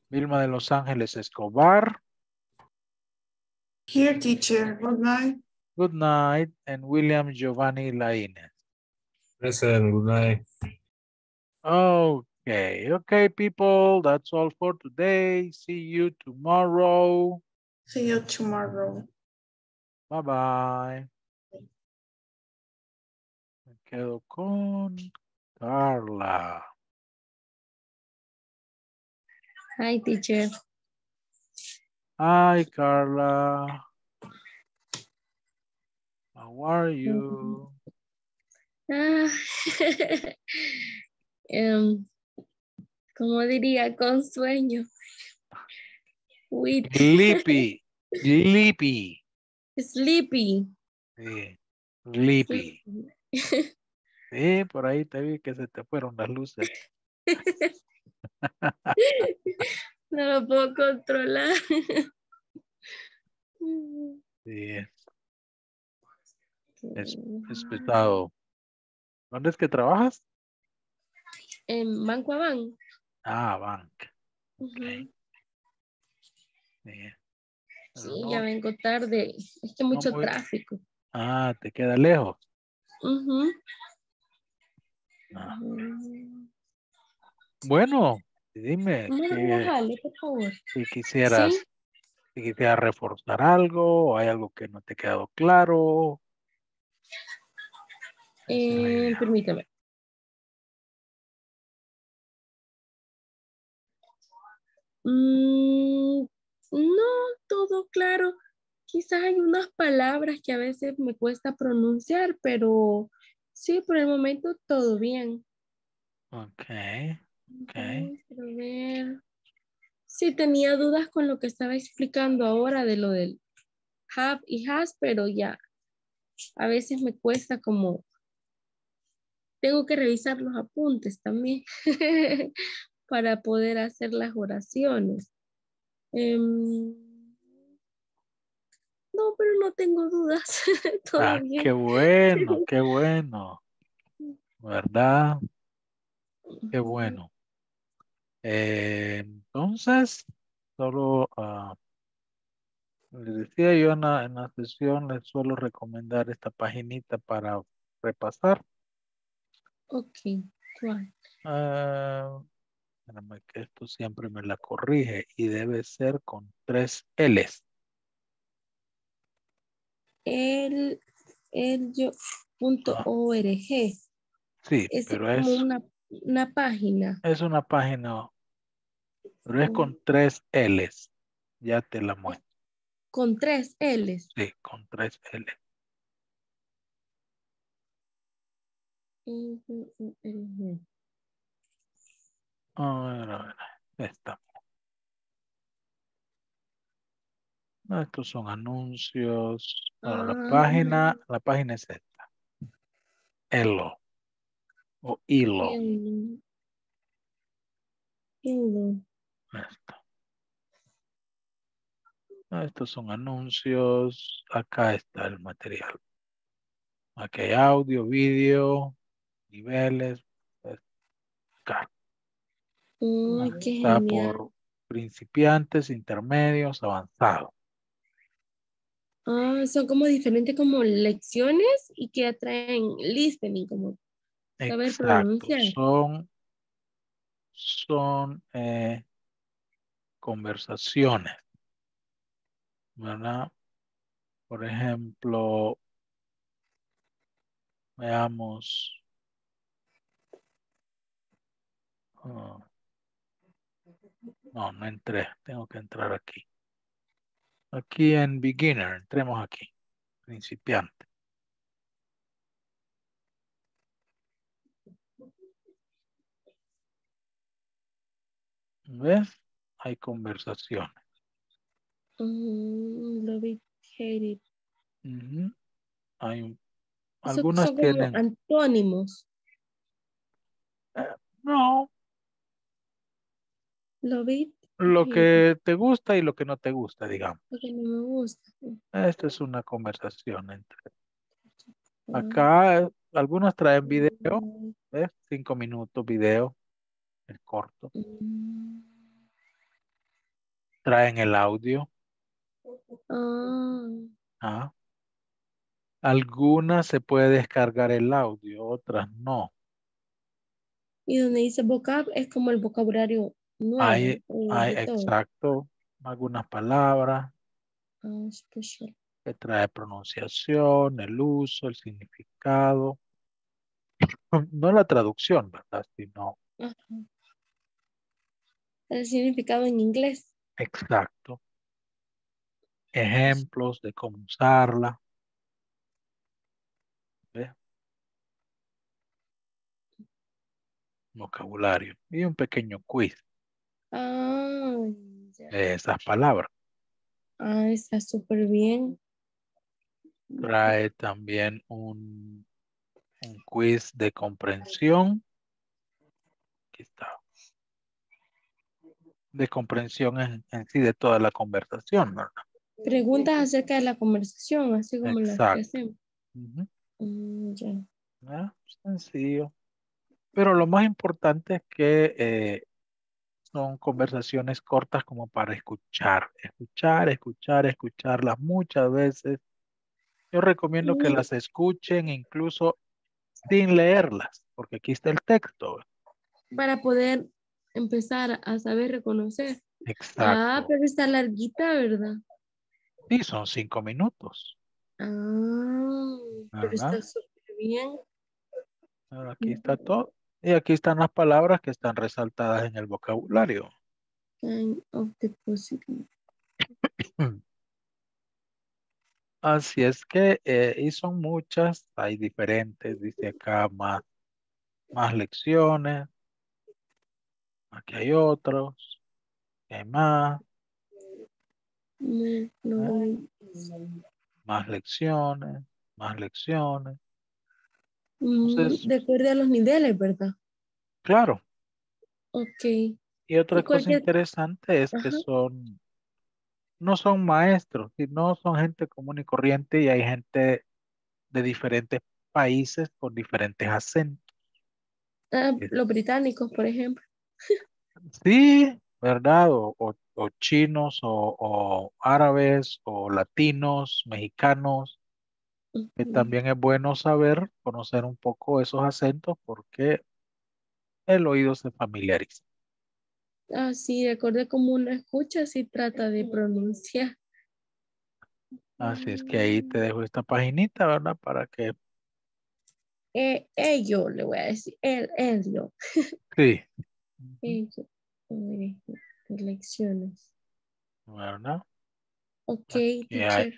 Vilma de Los Ángeles Escobar. Here, teacher. Good night. Good night. And William Giovanni Lainez. Present, good night. Okay, okay, people. That's all for today. See you tomorrow. See you tomorrow. Bye bye. Me quedo con Carla. Hi, teacher. Hi, Carla. How are you? Ah, em, ¿Cómo diría? Con sueño. With Sleepy. Sleepy. sleepy. Sí. Sleepy. Sí, por ahí te vi que se te fueron las luces. No lo puedo controlar. Sí. Es, es pesado. ¿Dónde es que trabajas? En Banco Aban. Ah, bank. Ujú. Sí. Sí, ya vengo tarde. Es que mucho muy- tráfico. Ah, te queda lejos. Ah. Mm. Bueno, dime No me que- bájale, por favor. si quisieras, Sí. si quisieras reforzar algo, o hay algo que no te ha quedado claro. Eh, permítame. Mm, no, todo claro. Quizás hay unas palabras que a veces me cuesta pronunciar, pero sí, por el momento todo bien. Ok, ok. Quiero ver. Sí, tenía dudas con lo que estaba explicando ahora de lo del have y has, pero ya a veces me cuesta como tengo que revisar los apuntes también para poder hacer las oraciones. Em, no, pero no tengo dudas. Todo Ah, bien. qué bueno, qué bueno. ¿Verdad? Qué bueno. Eh, entonces, solo ah, les decía yo en la, en la sesión, les suelo recomendar esta paginita para repasar. Ok, ¿cuál? Ah, espérame que esto siempre me la corrige y debe ser con tres L's. El, el yo punto org. Sí, Es pero como es, una, una página. es una página, pero es con tres L's. Ya te la muestro. Con tres L's. Sí, con tres L. Ujú. A ver, a ver, esta. No, estos son anuncios. Bueno, la Ah. página, la página es esta. Elo. O hilo. Esta. Ah, Estos son anuncios. Acá está el material. Aquí hay audio, vídeo, niveles. Acá. Ay, qué Está genial. por principiantes, intermedios, avanzados. Ah, son como diferentes como lecciones y que atraen listening, como saber Exacto. pronunciar. Son, son eh, conversaciones. ¿Verdad? Por ejemplo, veamos. ah, no, no entré. Tengo que entrar aquí. Aquí en beginner, entremos aquí. Principiante. ¿Ves? Hay conversaciones. Mm, love it, hate it. Ujú. Hay un- Esos algunas son como tienen. antónimos. No, Love it, lo que te gusta y lo que no te gusta, digamos. Lo que no me gusta. Esta es una conversación entre. Acá eh, algunos traen video, ¿ves? Cinco minutos video, es corto. mm, Traen el audio. ah, ah. Algunas se puede descargar el audio, otras no. Y donde dice vocab es como el vocabulario Hay, eh, hay exacto algunas palabras Ah, que trae pronunciación, el uso, el significado. No la traducción, ¿verdad? Sino Ajá. El significado en inglés. exacto. Ejemplos de cómo usarla. ¿Ve? Vocabulario. Y un pequeño quiz Ah, ya. esas palabras. Ah, está súper bien. Trae también un, un quiz de comprensión. Aquí está. De comprensión en, en sí de toda la conversación, ¿verdad? Preguntas acerca de la conversación, así como las que Exacto. hacemos. Mm, ya. Ah, Sencillo. Pero lo más importante es que eh, son conversaciones cortas como para escuchar, escuchar, escuchar, escucharlas muchas veces. Yo recomiendo que las escuchen incluso sin leerlas, porque aquí está el texto. Para poder empezar a saber reconocer. Ah, Exacto. pero está larguita, ¿verdad? Sí, son cinco minutos. Ah, pero está súper bien. Ahora Aquí está todo. Y aquí están las palabras que están resaltadas en el vocabulario. Kind of. Así es que, eh, y son muchas, hay diferentes, dice acá más, más lecciones, aquí hay otros, hay más, No, no, más lecciones, más lecciones. Mm, Entonces- de acuerdo a los niveles, ¿verdad? Claro. Ok. Y otra Y cosa interesante es que son, no son maestros, sino son gente común y corriente y hay gente de diferentes países con diferentes acentos. Ah, los británicos, por ejemplo. Sí, ¿verdad? O, o- o chinos, o, o árabes, o latinos, mexicanos, también es bueno saber, conocer un poco esos acentos porque el oído se familiariza. Ah, sí, de acuerdo a cómo uno escucha, sí trata de pronunciar. Así es que ahí te dejo esta paginita, ¿verdad? Para que, Eh, ello, le voy a decir, el, ello, sí, ello. Eh, Lecciones. ¿verdad? Ok, hay teacher.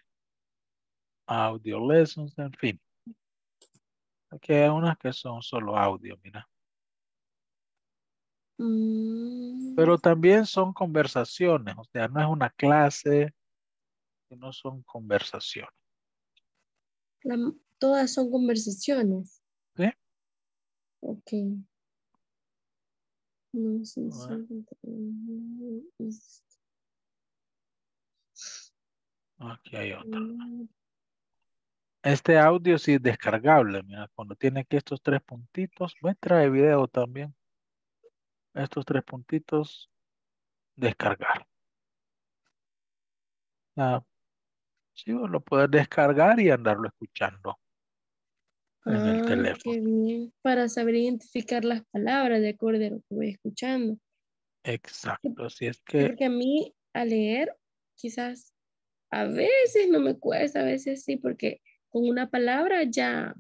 Audio lessons, en fin. Aquí hay unas que son solo audio, mira. Mm, Pero también son conversaciones, o sea, no es una clase, sino son conversaciones. la- todas son conversaciones. ¿Sí? Ok. No sé Bueno. si- Aquí hay otra. Este audio sí es descargable, mira, cuando tiene aquí estos tres puntitos, muestra de video también. Estos tres puntitos, descargar. Ah, sí, vos lo puedes descargar y andarlo escuchando en el Ah, teléfono. qué bien. Para saber identificar las palabras de acuerdo a lo que voy escuchando. Exacto, así es que Porque a mí a leer quizás a veces no me cuesta, a veces sí, porque con una palabra ya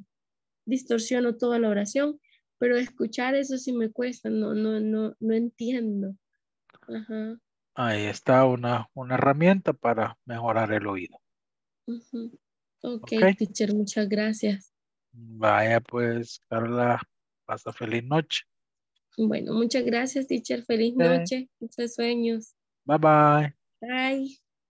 distorsiono toda la oración, pero escuchar eso sí me cuesta, no, no, no, no entiendo. Ajá. ahí está una, una herramienta para mejorar el oído. ujú. Ok, Ok. teacher, muchas gracias. Vaya pues, Carla, pasa feliz noche. Bueno, muchas gracias, teacher. Feliz noche, muchos sueños. Bye bye. Bye.